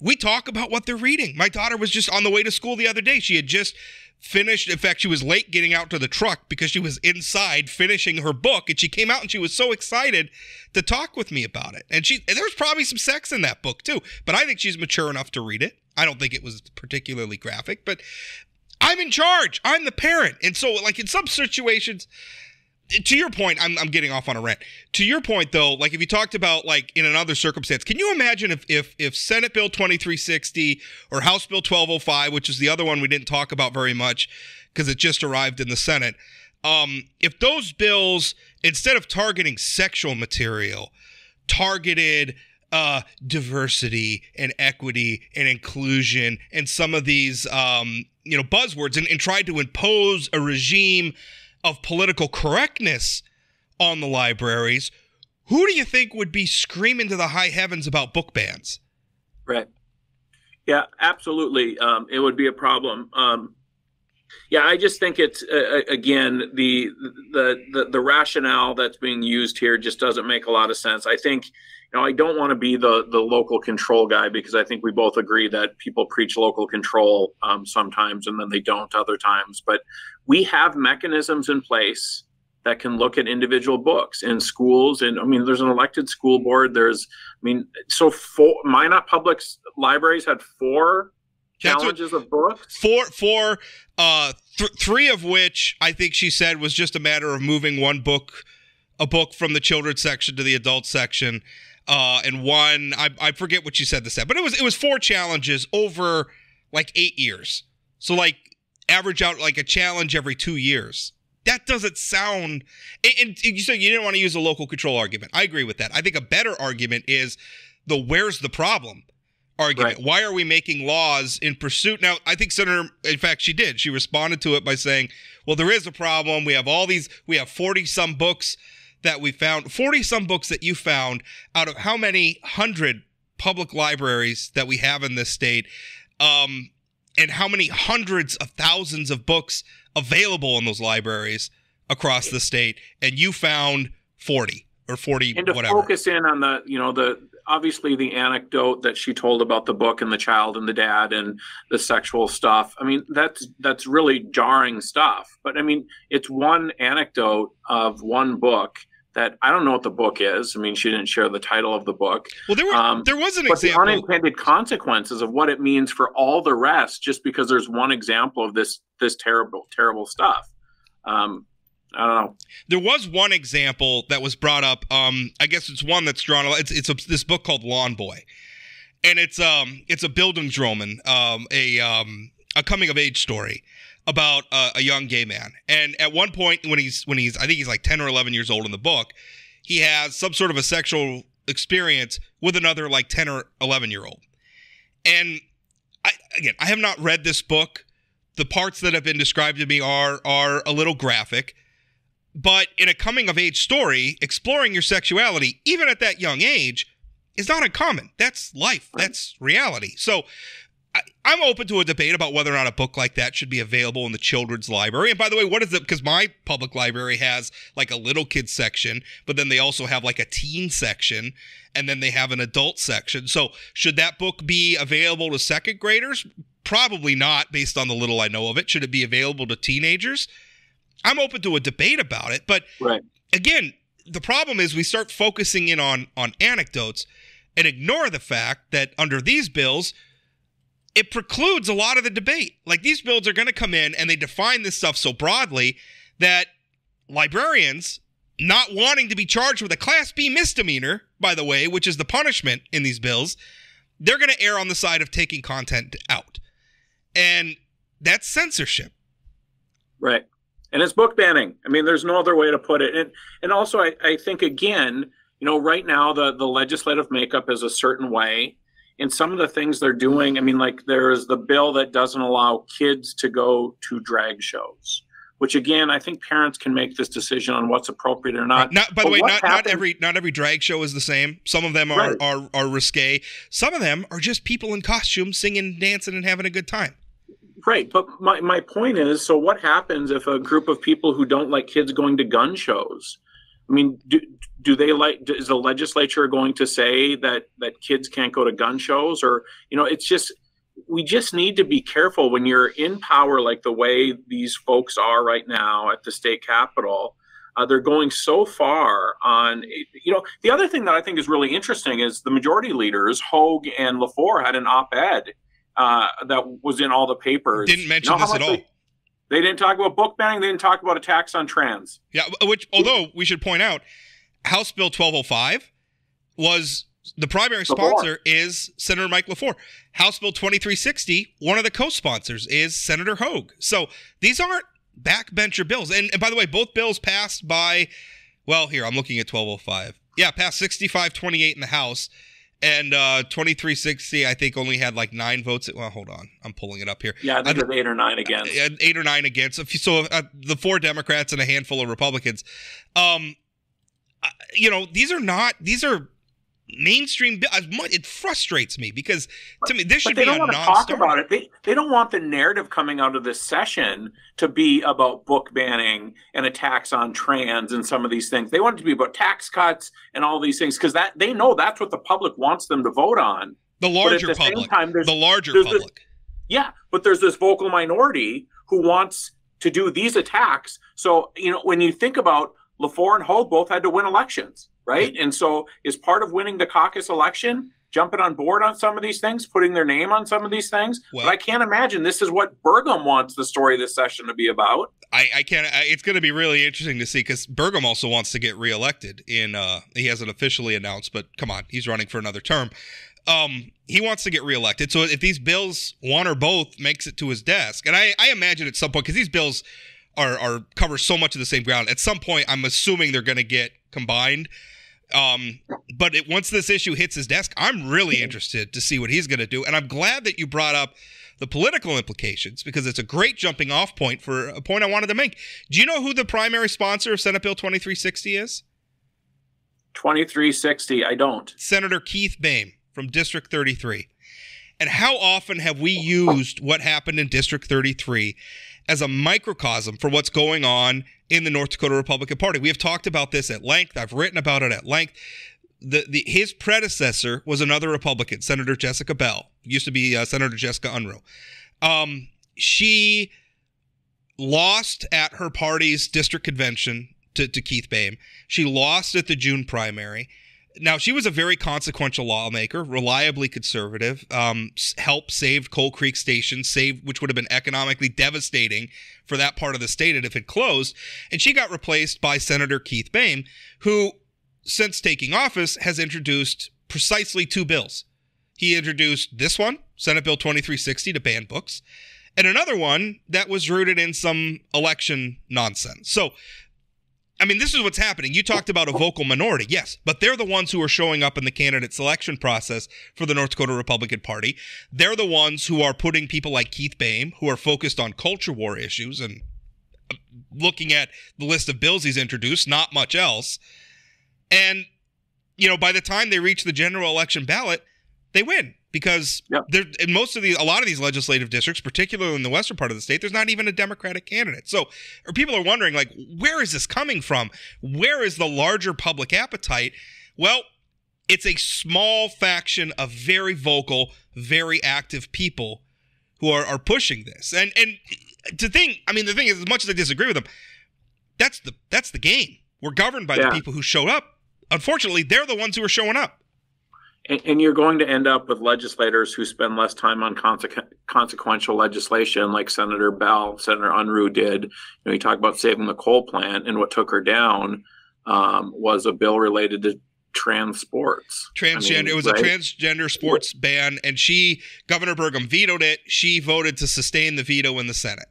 B: we talk about what they're reading. My daughter was just on the way to school the other day. She had just finished. In fact, she was late getting out to the truck because she was inside finishing her book, and she came out and she was so excited to talk with me about it. And she and there was probably some sex in that book too, but I think she's mature enough to read it. I don't think it was particularly graphic, but I'm in charge. I'm the parent. And so, like, in some situations, to your point, I'm, I'm getting off on a rant. To your point, though, like if you talked about like in another circumstance, can you imagine if if if Senate Bill 2360 or House Bill 1205, which is the other one we didn't talk about very much because it just arrived in the Senate, um, if those bills instead of targeting sexual material, targeted uh, diversity and equity and inclusion and some of these um, you know buzzwords and, and tried to impose a regime of political correctness on the libraries, who do you think would be screaming to the high heavens about book bans?
C: Right. Yeah, absolutely. Um, it would be a problem. Um, yeah, I just think it's uh, again the, the the the rationale that's being used here just doesn't make a lot of sense. I think you know I don't want to be the the local control guy because I think we both agree that people preach local control um, sometimes and then they don't other times. But we have mechanisms in place that can look at individual books in schools and i mean there's an elected school board there's i mean so four minot public libraries had four challenges what, of books
B: four four uh th- three of which i think she said was just a matter of moving one book a book from the children's section to the adult section uh and one i, I forget what she said this said but it was it was four challenges over like eight years so like average out like a challenge every two years. That doesn't sound. And, you said you didn't want to use a local control argument. I agree with that. I think a better argument is the where's the problem argument. Right. Why are we making laws in pursuit? Now, I think Senator, in fact, she did. She responded to it by saying, well, there is a problem. We have all these, we have 40 some books that we found, 40 some books that you found out of how many hundred public libraries that we have in this state. Um, and how many hundreds of thousands of books available in those libraries across the state and you found 40 or 40
C: and to
B: whatever.
C: focus in on the you know the obviously the anecdote that she told about the book and the child and the dad and the sexual stuff i mean that's that's really jarring stuff but i mean it's one anecdote of one book that I don't know what the book is. I mean, she didn't share the title of the book.
B: Well, there, were, um, there was an
C: but
B: example.
C: the unintended consequences of what it means for all the rest, just because there's one example of this this terrible, terrible stuff. Um, Don't know.
B: There was one example that was brought up. Um, I guess it's one that's drawn. It's it's a, this book called Lawn Boy, and it's um it's a Bildungsroman, um a um a coming of age story about uh, a young gay man. And at one point, when he's when he's I think he's like ten or eleven years old in the book, he has some sort of a sexual experience with another like ten or eleven year old. And I again, I have not read this book. The parts that have been described to me are are a little graphic. But in a coming of age story, exploring your sexuality, even at that young age, is not uncommon. That's life. That's reality. So I, am open to a debate about whether or not a book like that should be available in the children's library. And by the way, what is it? Because my public library has like a little kids section, but then they also have like a teen section, and then they have an adult section. So should that book be available to second graders? Probably not, based on the little I know of it. Should it be available to teenagers? I'm open to a debate about it, but
C: right.
B: again, the problem is we start focusing in on on anecdotes and ignore the fact that under these bills it precludes a lot of the debate. Like these bills are going to come in and they define this stuff so broadly that librarians not wanting to be charged with a class B misdemeanor, by the way, which is the punishment in these bills, they're going to err on the side of taking content out. And that's censorship.
C: Right. And it's book banning. I mean, there's no other way to put it. And and also I, I think again, you know, right now the the legislative makeup is a certain way and some of the things they're doing, I mean, like there's the bill that doesn't allow kids to go to drag shows, which again, I think parents can make this decision on what's appropriate or not.
B: Right. Not, by but the way, not, not every not every drag show is the same. Some of them are, right. are are risque. Some of them are just people in costumes singing, dancing, and having a good time.
C: Right, but my, my point is, so what happens if a group of people who don't like kids going to gun shows? I mean, do, do they like? Is the legislature going to say that that kids can't go to gun shows, or you know, it's just we just need to be careful when you're in power like the way these folks are right now at the state capitol. Uh, they're going so far on, you know, the other thing that I think is really interesting is the majority leaders, Hogue and Lefor, had an op ed uh, that was in all the papers.
B: Didn't mention you know this at all.
C: They, they didn't talk about book banning. They didn't talk about attacks on trans.
B: Yeah, which, although we should point out, House Bill 1205 was the primary sponsor is Senator Mike Lefor. House Bill 2360, one of the co-sponsors is Senator Hogue. So these aren't backbencher bills. And, and by the way, both bills passed by, well, here, I'm looking at 1205. Yeah, passed 6528 in the House. And uh, 2360, I think, only had like nine votes. Well, hold on. I'm pulling it up here.
C: Yeah, I think eight or nine against.
B: Uh, eight or nine against. So uh, the four Democrats and a handful of Republicans. Um, you know, these are not, these are mainstream it frustrates me because to me this should
C: but they
B: be
C: don't want to talk about it. They, they don't want the narrative coming out of this session to be about book banning and attacks on trans and some of these things. They want it to be about tax cuts and all these things because that they know that's what the public wants them to vote on.
B: The larger the public. time, the larger public this,
C: yeah but there's this vocal minority who wants to do these attacks. So you know when you think about Lefor and Hogue both had to win elections right? And so, is part of winning the caucus election jumping on board on some of these things, putting their name on some of these things? Well, but I can't imagine this is what Burgum wants the story of this session to be about.
B: I, I can't. I, it's going to be really interesting to see because Burgum also wants to get reelected. In uh, he hasn't officially announced, but come on, he's running for another term. Um, he wants to get reelected. So if these bills, one or both, makes it to his desk, and I, I imagine at some point because these bills are are cover so much of the same ground. At some point, I'm assuming they're going to get combined. Um, but it, once this issue hits his desk, I'm really interested to see what he's going to do. And I'm glad that you brought up the political implications because it's a great jumping off point for a point I wanted to make. Do you know who the primary sponsor of Senate Bill 2360 is?
C: 2360, I don't.
B: Senator Keith Boehm from District 33. And how often have we used what happened in District 33 as a microcosm for what's going on in the North Dakota Republican Party. We have talked about this at length. I've written about it at length. The, the his predecessor was another Republican, Senator Jessica Bell. Used to be uh, Senator Jessica Unruh. Um, she lost at her party's district convention to, to Keith Boehm. She lost at the June primary now she was a very consequential lawmaker, reliably conservative. Um, helped save Coal Creek Station, save which would have been economically devastating for that part of the state if it closed. And she got replaced by Senator Keith Boehm, who, since taking office, has introduced precisely two bills. He introduced this one, Senate Bill 2360, to ban books, and another one that was rooted in some election nonsense. So I mean, this is what's happening. You talked about a vocal minority, yes, but they're the ones who are showing up in the candidate selection process for the North Dakota Republican Party. They're the ones who are putting people like Keith Boehm, who are focused on culture war issues and uh, looking at the list of bills he's introduced, not much else. And, you know, by the time they reach the general election ballot, they win because yep. there in most of these a lot of these legislative districts particularly in the western part of the state there's not even a democratic candidate. So or people are wondering like where is this coming from? Where is the larger public appetite? Well it's a small faction of very vocal very active people who are, are pushing this. And and to think i mean the thing is as much as i disagree with them that's the that's the game. We're governed by yeah. the people who showed up. Unfortunately they're the ones who are showing up
C: and, and you're going to end up with legislators who spend less time on consequ- consequential legislation, like Senator Bell, Senator Unruh did. You know, you talk about saving the coal plant, and what took her down um, was a bill related to trans sports.
B: Transgender. I mean, it was right? a transgender sports ban, and she, Governor Burgum, vetoed it. She voted to sustain the veto in the Senate.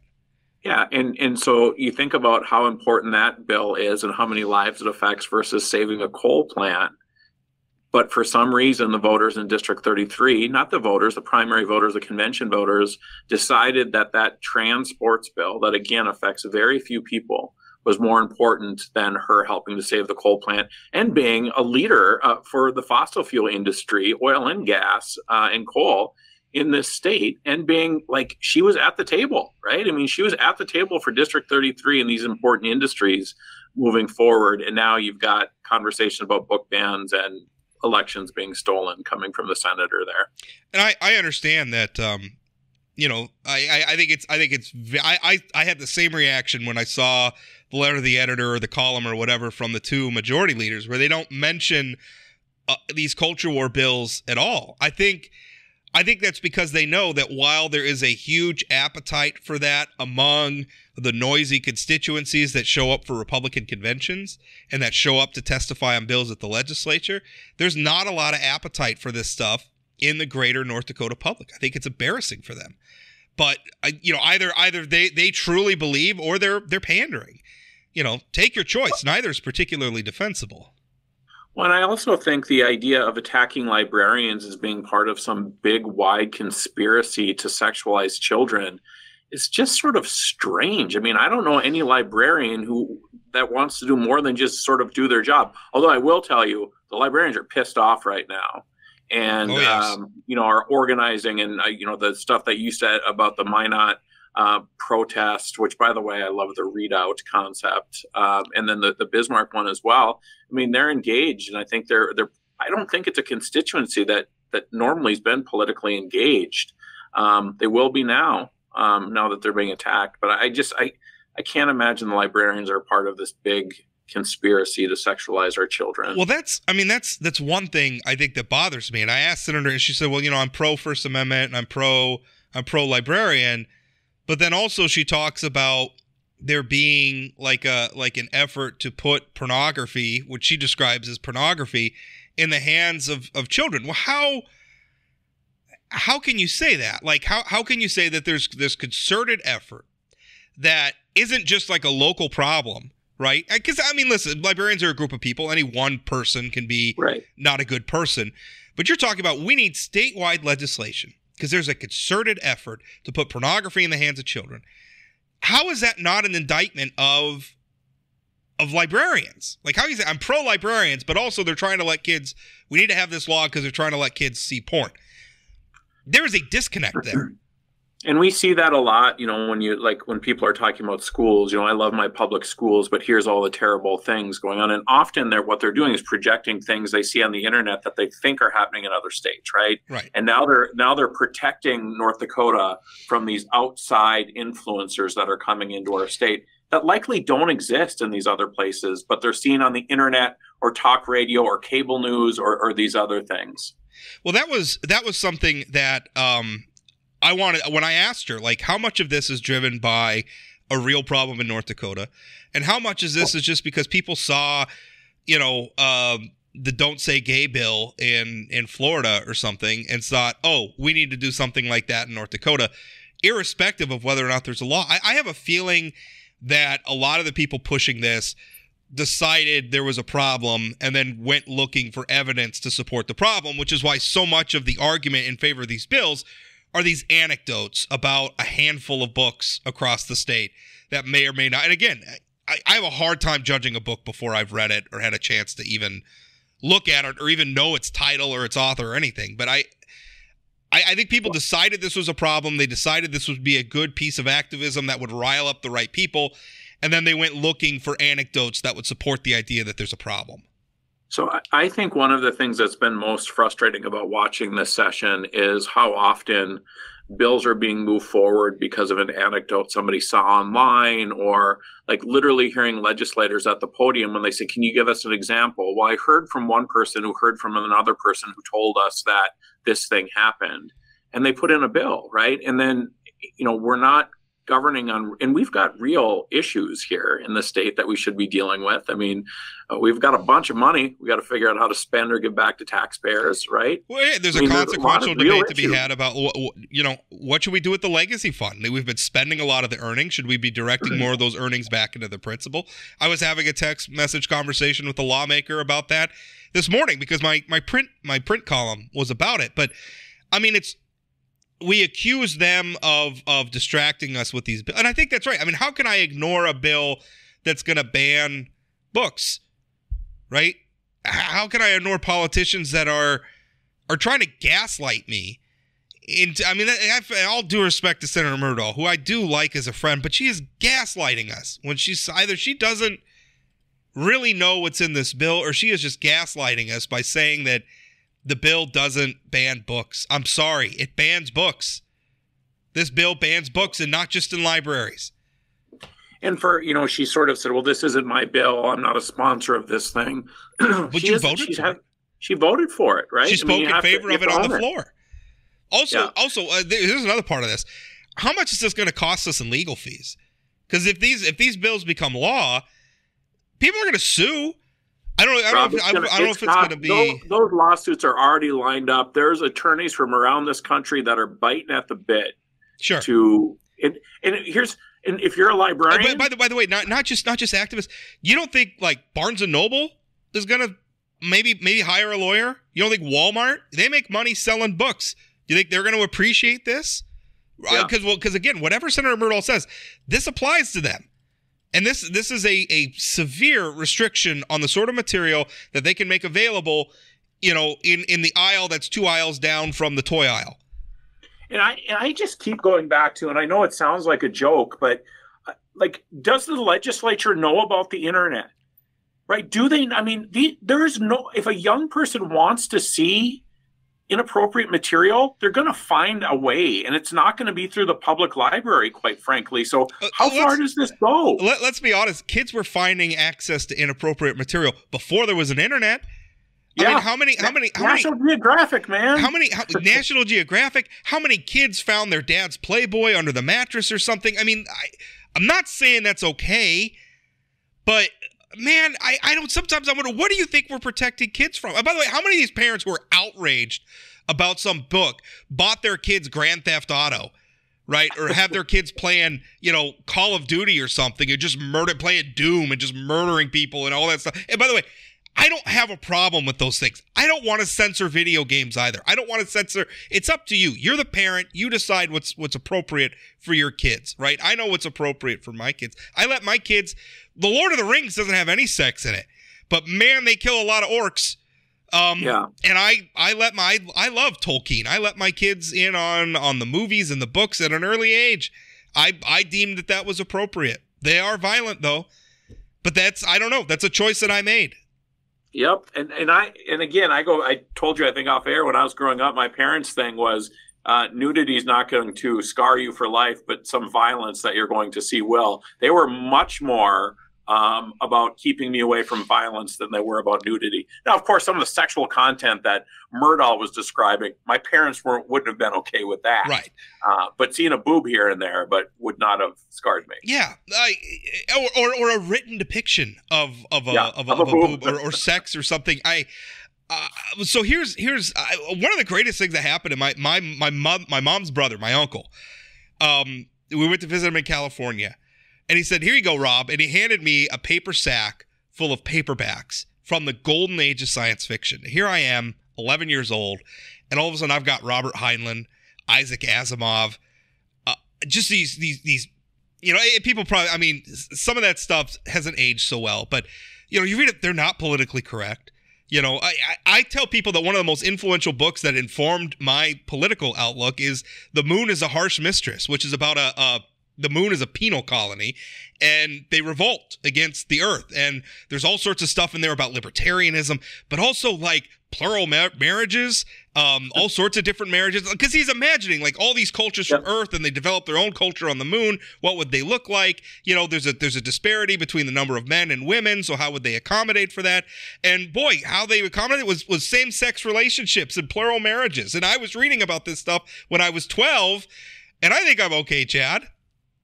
C: Yeah, and and so you think about how important that bill is and how many lives it affects versus saving a coal plant But for some reason, the voters in District 33, not the voters, the primary voters, the convention voters, decided that that transports bill, that again affects very few people, was more important than her helping to save the coal plant and being a leader uh, for the fossil fuel industry, oil and gas uh, and coal in this state and being like she was at the table, right? I mean, she was at the table for District 33 in these important industries moving forward. And now you've got conversation about book bans and elections being stolen coming from the senator there.
B: And I, I understand that. Um, you know, I, I, I think it's I think it's I, I I had the same reaction when I saw the letter of the editor or the column or whatever from the two majority leaders where they don't mention uh, these culture war bills at all. I think I think that's because they know that while there is a huge appetite for that among the noisy constituencies that show up for Republican conventions and that show up to testify on bills at the legislature, there's not a lot of appetite for this stuff in the greater North Dakota public. I think it's embarrassing for them. But uh, you know, either either they they truly believe or they're they're pandering. You know, take your choice. Neither is particularly defensible.
C: Well, and I also think the idea of attacking librarians as being part of some big, wide conspiracy to sexualize children is just sort of strange. I mean, I don't know any librarian who that wants to do more than just sort of do their job. Although I will tell you, the librarians are pissed off right now, and oh, yes. um, you know are organizing and uh, you know the stuff that you said about the Minot uh, protest, which by the way I love the readout concept, um, and then the the Bismarck one as well. I mean, they're engaged, and I think they're they're. I don't think it's a constituency that that normally has been politically engaged. Um, they will be now um, now that they're being attacked. But I just I I can't imagine the librarians are part of this big conspiracy to sexualize our children.
B: Well, that's I mean that's that's one thing I think that bothers me. And I asked Senator, and she said, "Well, you know, I'm pro First Amendment and I'm pro I'm pro librarian," but then also she talks about there being like a like an effort to put pornography, which she describes as pornography, in the hands of of children. Well, how how can you say that? Like how how can you say that there's this concerted effort that isn't just like a local problem, right? Because I mean, listen, librarians are a group of people. Any one person can be
C: right.
B: not a good person, but you're talking about we need statewide legislation because there's a concerted effort to put pornography in the hands of children. How is that not an indictment of of librarians? Like how you say I'm pro librarians, but also they're trying to let kids. We need to have this law because they're trying to let kids see porn there is a disconnect there.
C: And we see that a lot, you know, when you like when people are talking about schools, you know, I love my public schools, but here's all the terrible things going on. And often they're what they're doing is projecting things they see on the internet that they think are happening in other states, right?
B: Right.
C: And now they're now they're protecting North Dakota from these outside influencers that are coming into our state that likely don't exist in these other places, but they're seen on the internet or talk radio or cable news or, or these other things.
B: Well, that was that was something that um, I wanted when I asked her, like, how much of this is driven by a real problem in North Dakota, and how much is this is just because people saw, you know, um, the "Don't Say Gay" bill in in Florida or something, and thought, oh, we need to do something like that in North Dakota, irrespective of whether or not there's a law. I, I have a feeling that a lot of the people pushing this decided there was a problem and then went looking for evidence to support the problem, which is why so much of the argument in favor of these bills are these anecdotes about a handful of books across the state that may or may not. And again, I, I have a hard time judging a book before I've read it or had a chance to even look at it or even know its title or its author or anything. But I, I, I think people decided this was a problem. They decided this would be a good piece of activism that would rile up the right people and then they went looking for anecdotes that would support the idea that there's a problem.
C: So I think one of the things that's been most frustrating about watching this session is how often bills are being moved forward because of an anecdote somebody saw online or like literally hearing legislators at the podium when they say can you give us an example? Well i heard from one person who heard from another person who told us that this thing happened and they put in a bill right? And then you know we're not governing on, and we've got real issues here in the state that we should be dealing with. I mean, uh, we've got a bunch of money. We got to figure out how to spend or give back to taxpayers, right?
B: Well, yeah, there's I mean, a consequential there's a debate to be had about, you know, what should we do with the legacy fund? We've been spending a lot of the earnings. Should we be directing more of those earnings back into the principal? I was having a text message conversation with a lawmaker about that this morning because my my print my print column was about it. But I mean, it's we accuse them of of distracting us with these bills. and i think that's right i mean how can i ignore a bill that's going to ban books right how can i ignore politicians that are are trying to gaslight me into, I mean, I've, all due respect to Senator Myrdal, who I do like as a friend, but she is gaslighting us when she's either she doesn't really know what's in this bill or she is just gaslighting us by saying that the bill doesn't ban books. I'm sorry, it bans books. This bill bans books and not just in libraries.
C: And for, you know, she sort of said, well, this isn't my bill. I'm not a sponsor of this thing.
B: but you voted for had, it.
C: She voted for it, right?
B: She spoke I mean, in favor to, of it on the it. floor. Also, yeah. also, uh, here's another part of this. How much is this going to cost us in legal fees? Because if these if these bills become law, people are going to sue. I don't. I don't, know if, gonna, I don't know if it's going to be.
C: Those, those, lawsuits are already lined up. There's attorneys from around this country that are biting at the bit.
B: Sure.
C: To and and here's and if you're a librarian.
B: Uh, by, by, the by the way, not not just not just activists. You don't think like Barnes and Noble is going to maybe maybe hire a lawyer? You don't think Walmart? They make money selling books. Do you think they're going to appreciate this? Because uh, well, because again, whatever Senator Myrdal says, this applies to them. And this this is a, a severe restriction on the sort of material that they can make available, you know, in, in the aisle that's two aisles down from the toy aisle.
C: And I and I just keep going back to, and I know it sounds like a joke, but uh, like, does the legislature know about the internet? Right? Do they? I mean, the, there is no. If a young person wants to see inappropriate material, they're going to find a way, and it's not going to be through the public library, quite frankly. So, uh, how far does this go?
B: Let, us be honest. Kids were finding access to inappropriate material before there was an internet. Yeah. I mean, how many? How many? How
C: National
B: many,
C: Geographic, man.
B: How many? How, National Geographic. How many kids found their dad's Playboy under the mattress or something? I mean, I, I'm not saying that's okay, but man, I, I don't sometimes I wonder what do you think we're protecting kids from? And by the way, how many of these parents were outraged about some book, bought their kids Grand Theft Auto, right? Or have their kids playing, you know, Call of Duty or something and just murder playing Doom and just murdering people and all that stuff. And by the way, I don't have a problem with those things. I don't want to censor video games either. I don't want to censor. It's up to you. You're the parent. You decide what's what's appropriate for your kids, right? I know what's appropriate for my kids. I let my kids. The Lord of the Rings doesn't have any sex in it, but man, they kill a lot of orcs. Um, yeah. And I I let my I love Tolkien. I let my kids in on on the movies and the books at an early age. I I deemed that that was appropriate. They are violent though, but that's I don't know. That's a choice that I made.
C: Yep, and and I and again I go. I told you I think off air when I was growing up, my parents' thing was uh, nudity is not going to scar you for life, but some violence that you're going to see will. They were much more um, about keeping me away from violence than they were about nudity. Now, of course, some of the sexual content that Myrdal was describing, my parents weren't wouldn't have been okay with that.
B: Right.
C: Uh, but seeing a boob here and there, but would not have scarred me.
B: Yeah, I, or, or, or a written depiction of of a yeah, of, a, of, a, of a boob, boob or, or sex or something. I. Uh, so here's here's uh, one of the greatest things that happened to my my my mom my mom's brother my uncle. Um, we went to visit him in California and he said, Here you go, Rob. And he handed me a paper sack full of paperbacks from the golden age of science fiction. Here I am, 11 years old, and all of a sudden I've got Robert Heinlein, Isaac Asimov, uh, just these, these, these, you know, people probably, I mean, some of that stuff hasn't aged so well, but, you know, you read it, they're not politically correct. You know, I, I, tell people that one of the most influential books that informed my political outlook is The Moon is a Harsh Mistress, which is about a, a the moon is a penal colony and they revolt against the earth. And there's all sorts of stuff in there about libertarianism but also like plural ma- marriages um, all sorts of different marriages. Because he's imagining like all these cultures from earth and they develop their own culture on the moon. What would they look like? You know there's a there's a disparity between the number of men and women so how would they accommodate for that? And boy how they accommodate was was same-sex relationships and plural marriages. And i was reading about this stuff when i was 12 and i think i'm okay chad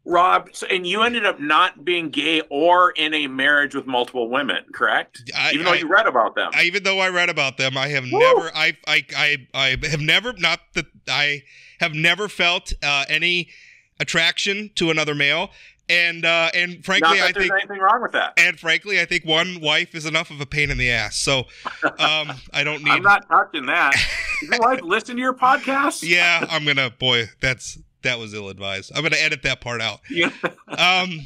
C: Rob, so, and you ended up not being gay or in a marriage with multiple women, correct?
B: I,
C: even though
B: I,
C: you read about them.
B: I, even though I read about them, I have
C: Woo!
B: never, I, I, I, I have never, not that I have never felt uh, any attraction to another male, and uh, and frankly, I think,
C: anything wrong with that.
B: and frankly, I think one wife is enough of a pain in the ass. So, um, I don't need.
C: I'm not touching that. Does your wife listen to your podcast?
B: yeah, I'm gonna. Boy, that's that was ill advised. I'm gonna edit that part out.
C: Yeah.
B: um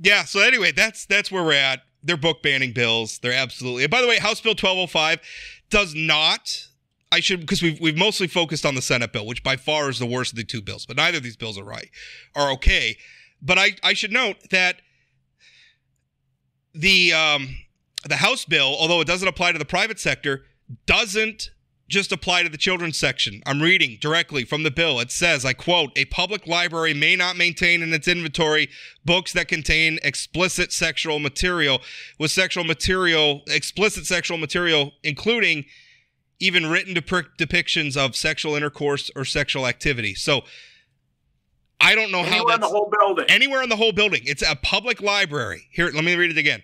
B: yeah so anyway that's that's where we're at they're book banning bills they're absolutely and by the way house bill 1205 does not i should because we've, we've mostly focused on the senate bill which by far is the worst of the two bills but neither of these bills are right are okay but i i should note that the um the house bill although it doesn't apply to the private sector doesn't just apply to the children's section. I'm reading directly from the bill. It says, I quote, a public library may not maintain in its inventory books that contain explicit sexual material with sexual material, explicit sexual material, including even written dep- depictions of sexual intercourse or sexual activity. So I don't know how
C: Anywhere in
B: that's
C: the whole building.
B: anywhere in the whole building. It's a public library. Here, let me read it again.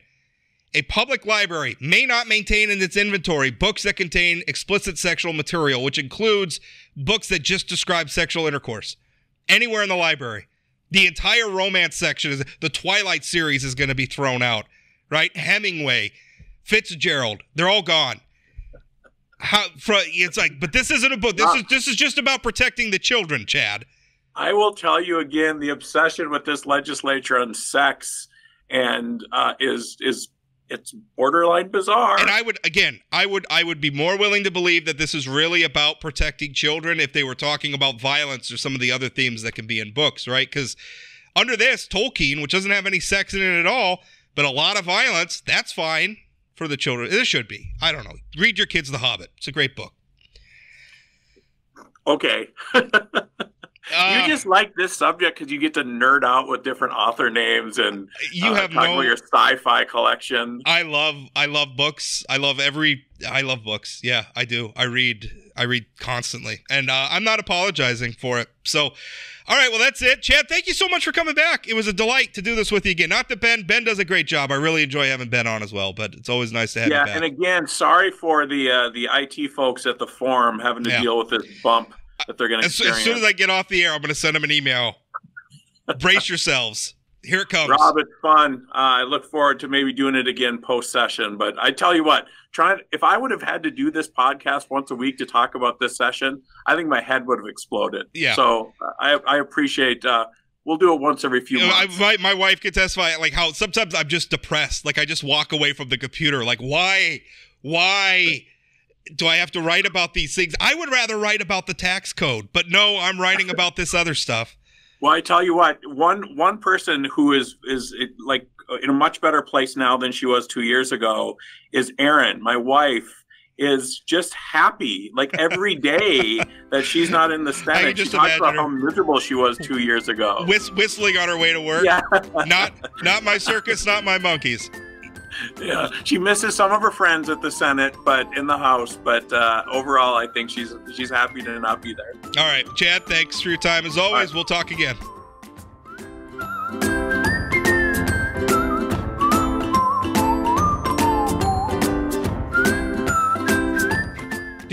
B: A public library may not maintain in its inventory books that contain explicit sexual material, which includes books that just describe sexual intercourse. Anywhere in the library. The entire romance section is the Twilight series is going to be thrown out, right? Hemingway, Fitzgerald, they're all gone. How fr- it's like, but this isn't a book. This is this is just about protecting the children, Chad.
C: I will tell you again, the obsession with this legislature on sex and uh, is is it's borderline bizarre.
B: And I would again, I would I would be more willing to believe that this is really about protecting children if they were talking about violence or some of the other themes that can be in books, right? Cuz under this Tolkien, which doesn't have any sex in it at all, but a lot of violence, that's fine for the children. It should be. I don't know. Read your kids The Hobbit. It's a great book.
C: okay,
B: Uh,
C: you just like this subject because you get to nerd out with different author names and
B: you
C: uh,
B: have
C: talk
B: no
C: about your sci-fi collection.
B: I love I love books. I love every I love books. Yeah, I do. I read I read constantly. And uh, I'm not apologizing for it. So all right, well that's it. Chad, thank you so much for coming back. It was a delight to do this with you again. Not that Ben Ben does a great job. I really enjoy having Ben on as well, but it's always nice to have
C: Yeah, and again, sorry for the uh, the IT folks at the forum having to
B: Yeah.
C: deal with this bump that they're going to
B: as, as soon as I get off the air, I'm going to send them an email. Brace yourselves. Here it comes.
C: Rob, it's fun. Uh, I look forward to maybe doing it again post session. But I tell you what, trying if I would have had to do this podcast once a week to talk about this session, I think my head would have exploded.
B: Yeah.
C: So I, I appreciate. Uh, we'll do it once every few
B: You know, I,
C: months.
B: my, my wife can testify like how sometimes I'm just depressed. Like I just walk away from the computer. Like why, why do I have to write about these things? I would rather write about the tax code, but no, I'm writing about this other stuff.
C: Well, I tell you what, one one person who is is like in a much better place now than she was two years ago is Erin, my wife. Is just happy like every day that she's not in the Senate. She
B: just
C: talks about
B: her.
C: how miserable she was two years ago.
B: Whist- whistling on her way to work.
C: Yeah,
B: Not not my circus, not my monkeys.
C: Yeah. She misses some of her friends at the Senate, but in the House. But uh, overall, I think she's she's happy to not be there.
B: All right, Chad, thanks for your time as always. We'll talk again.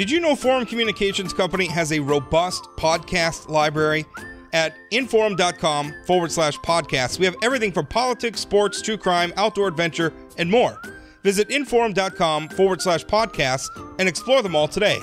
B: Did you know Forum Communications Company has a robust podcast library? At inforum.com forward slash podcasts, we have everything from politics, sports, true crime, outdoor adventure, and more. Visit inforum.com forward slash podcasts and explore them all today.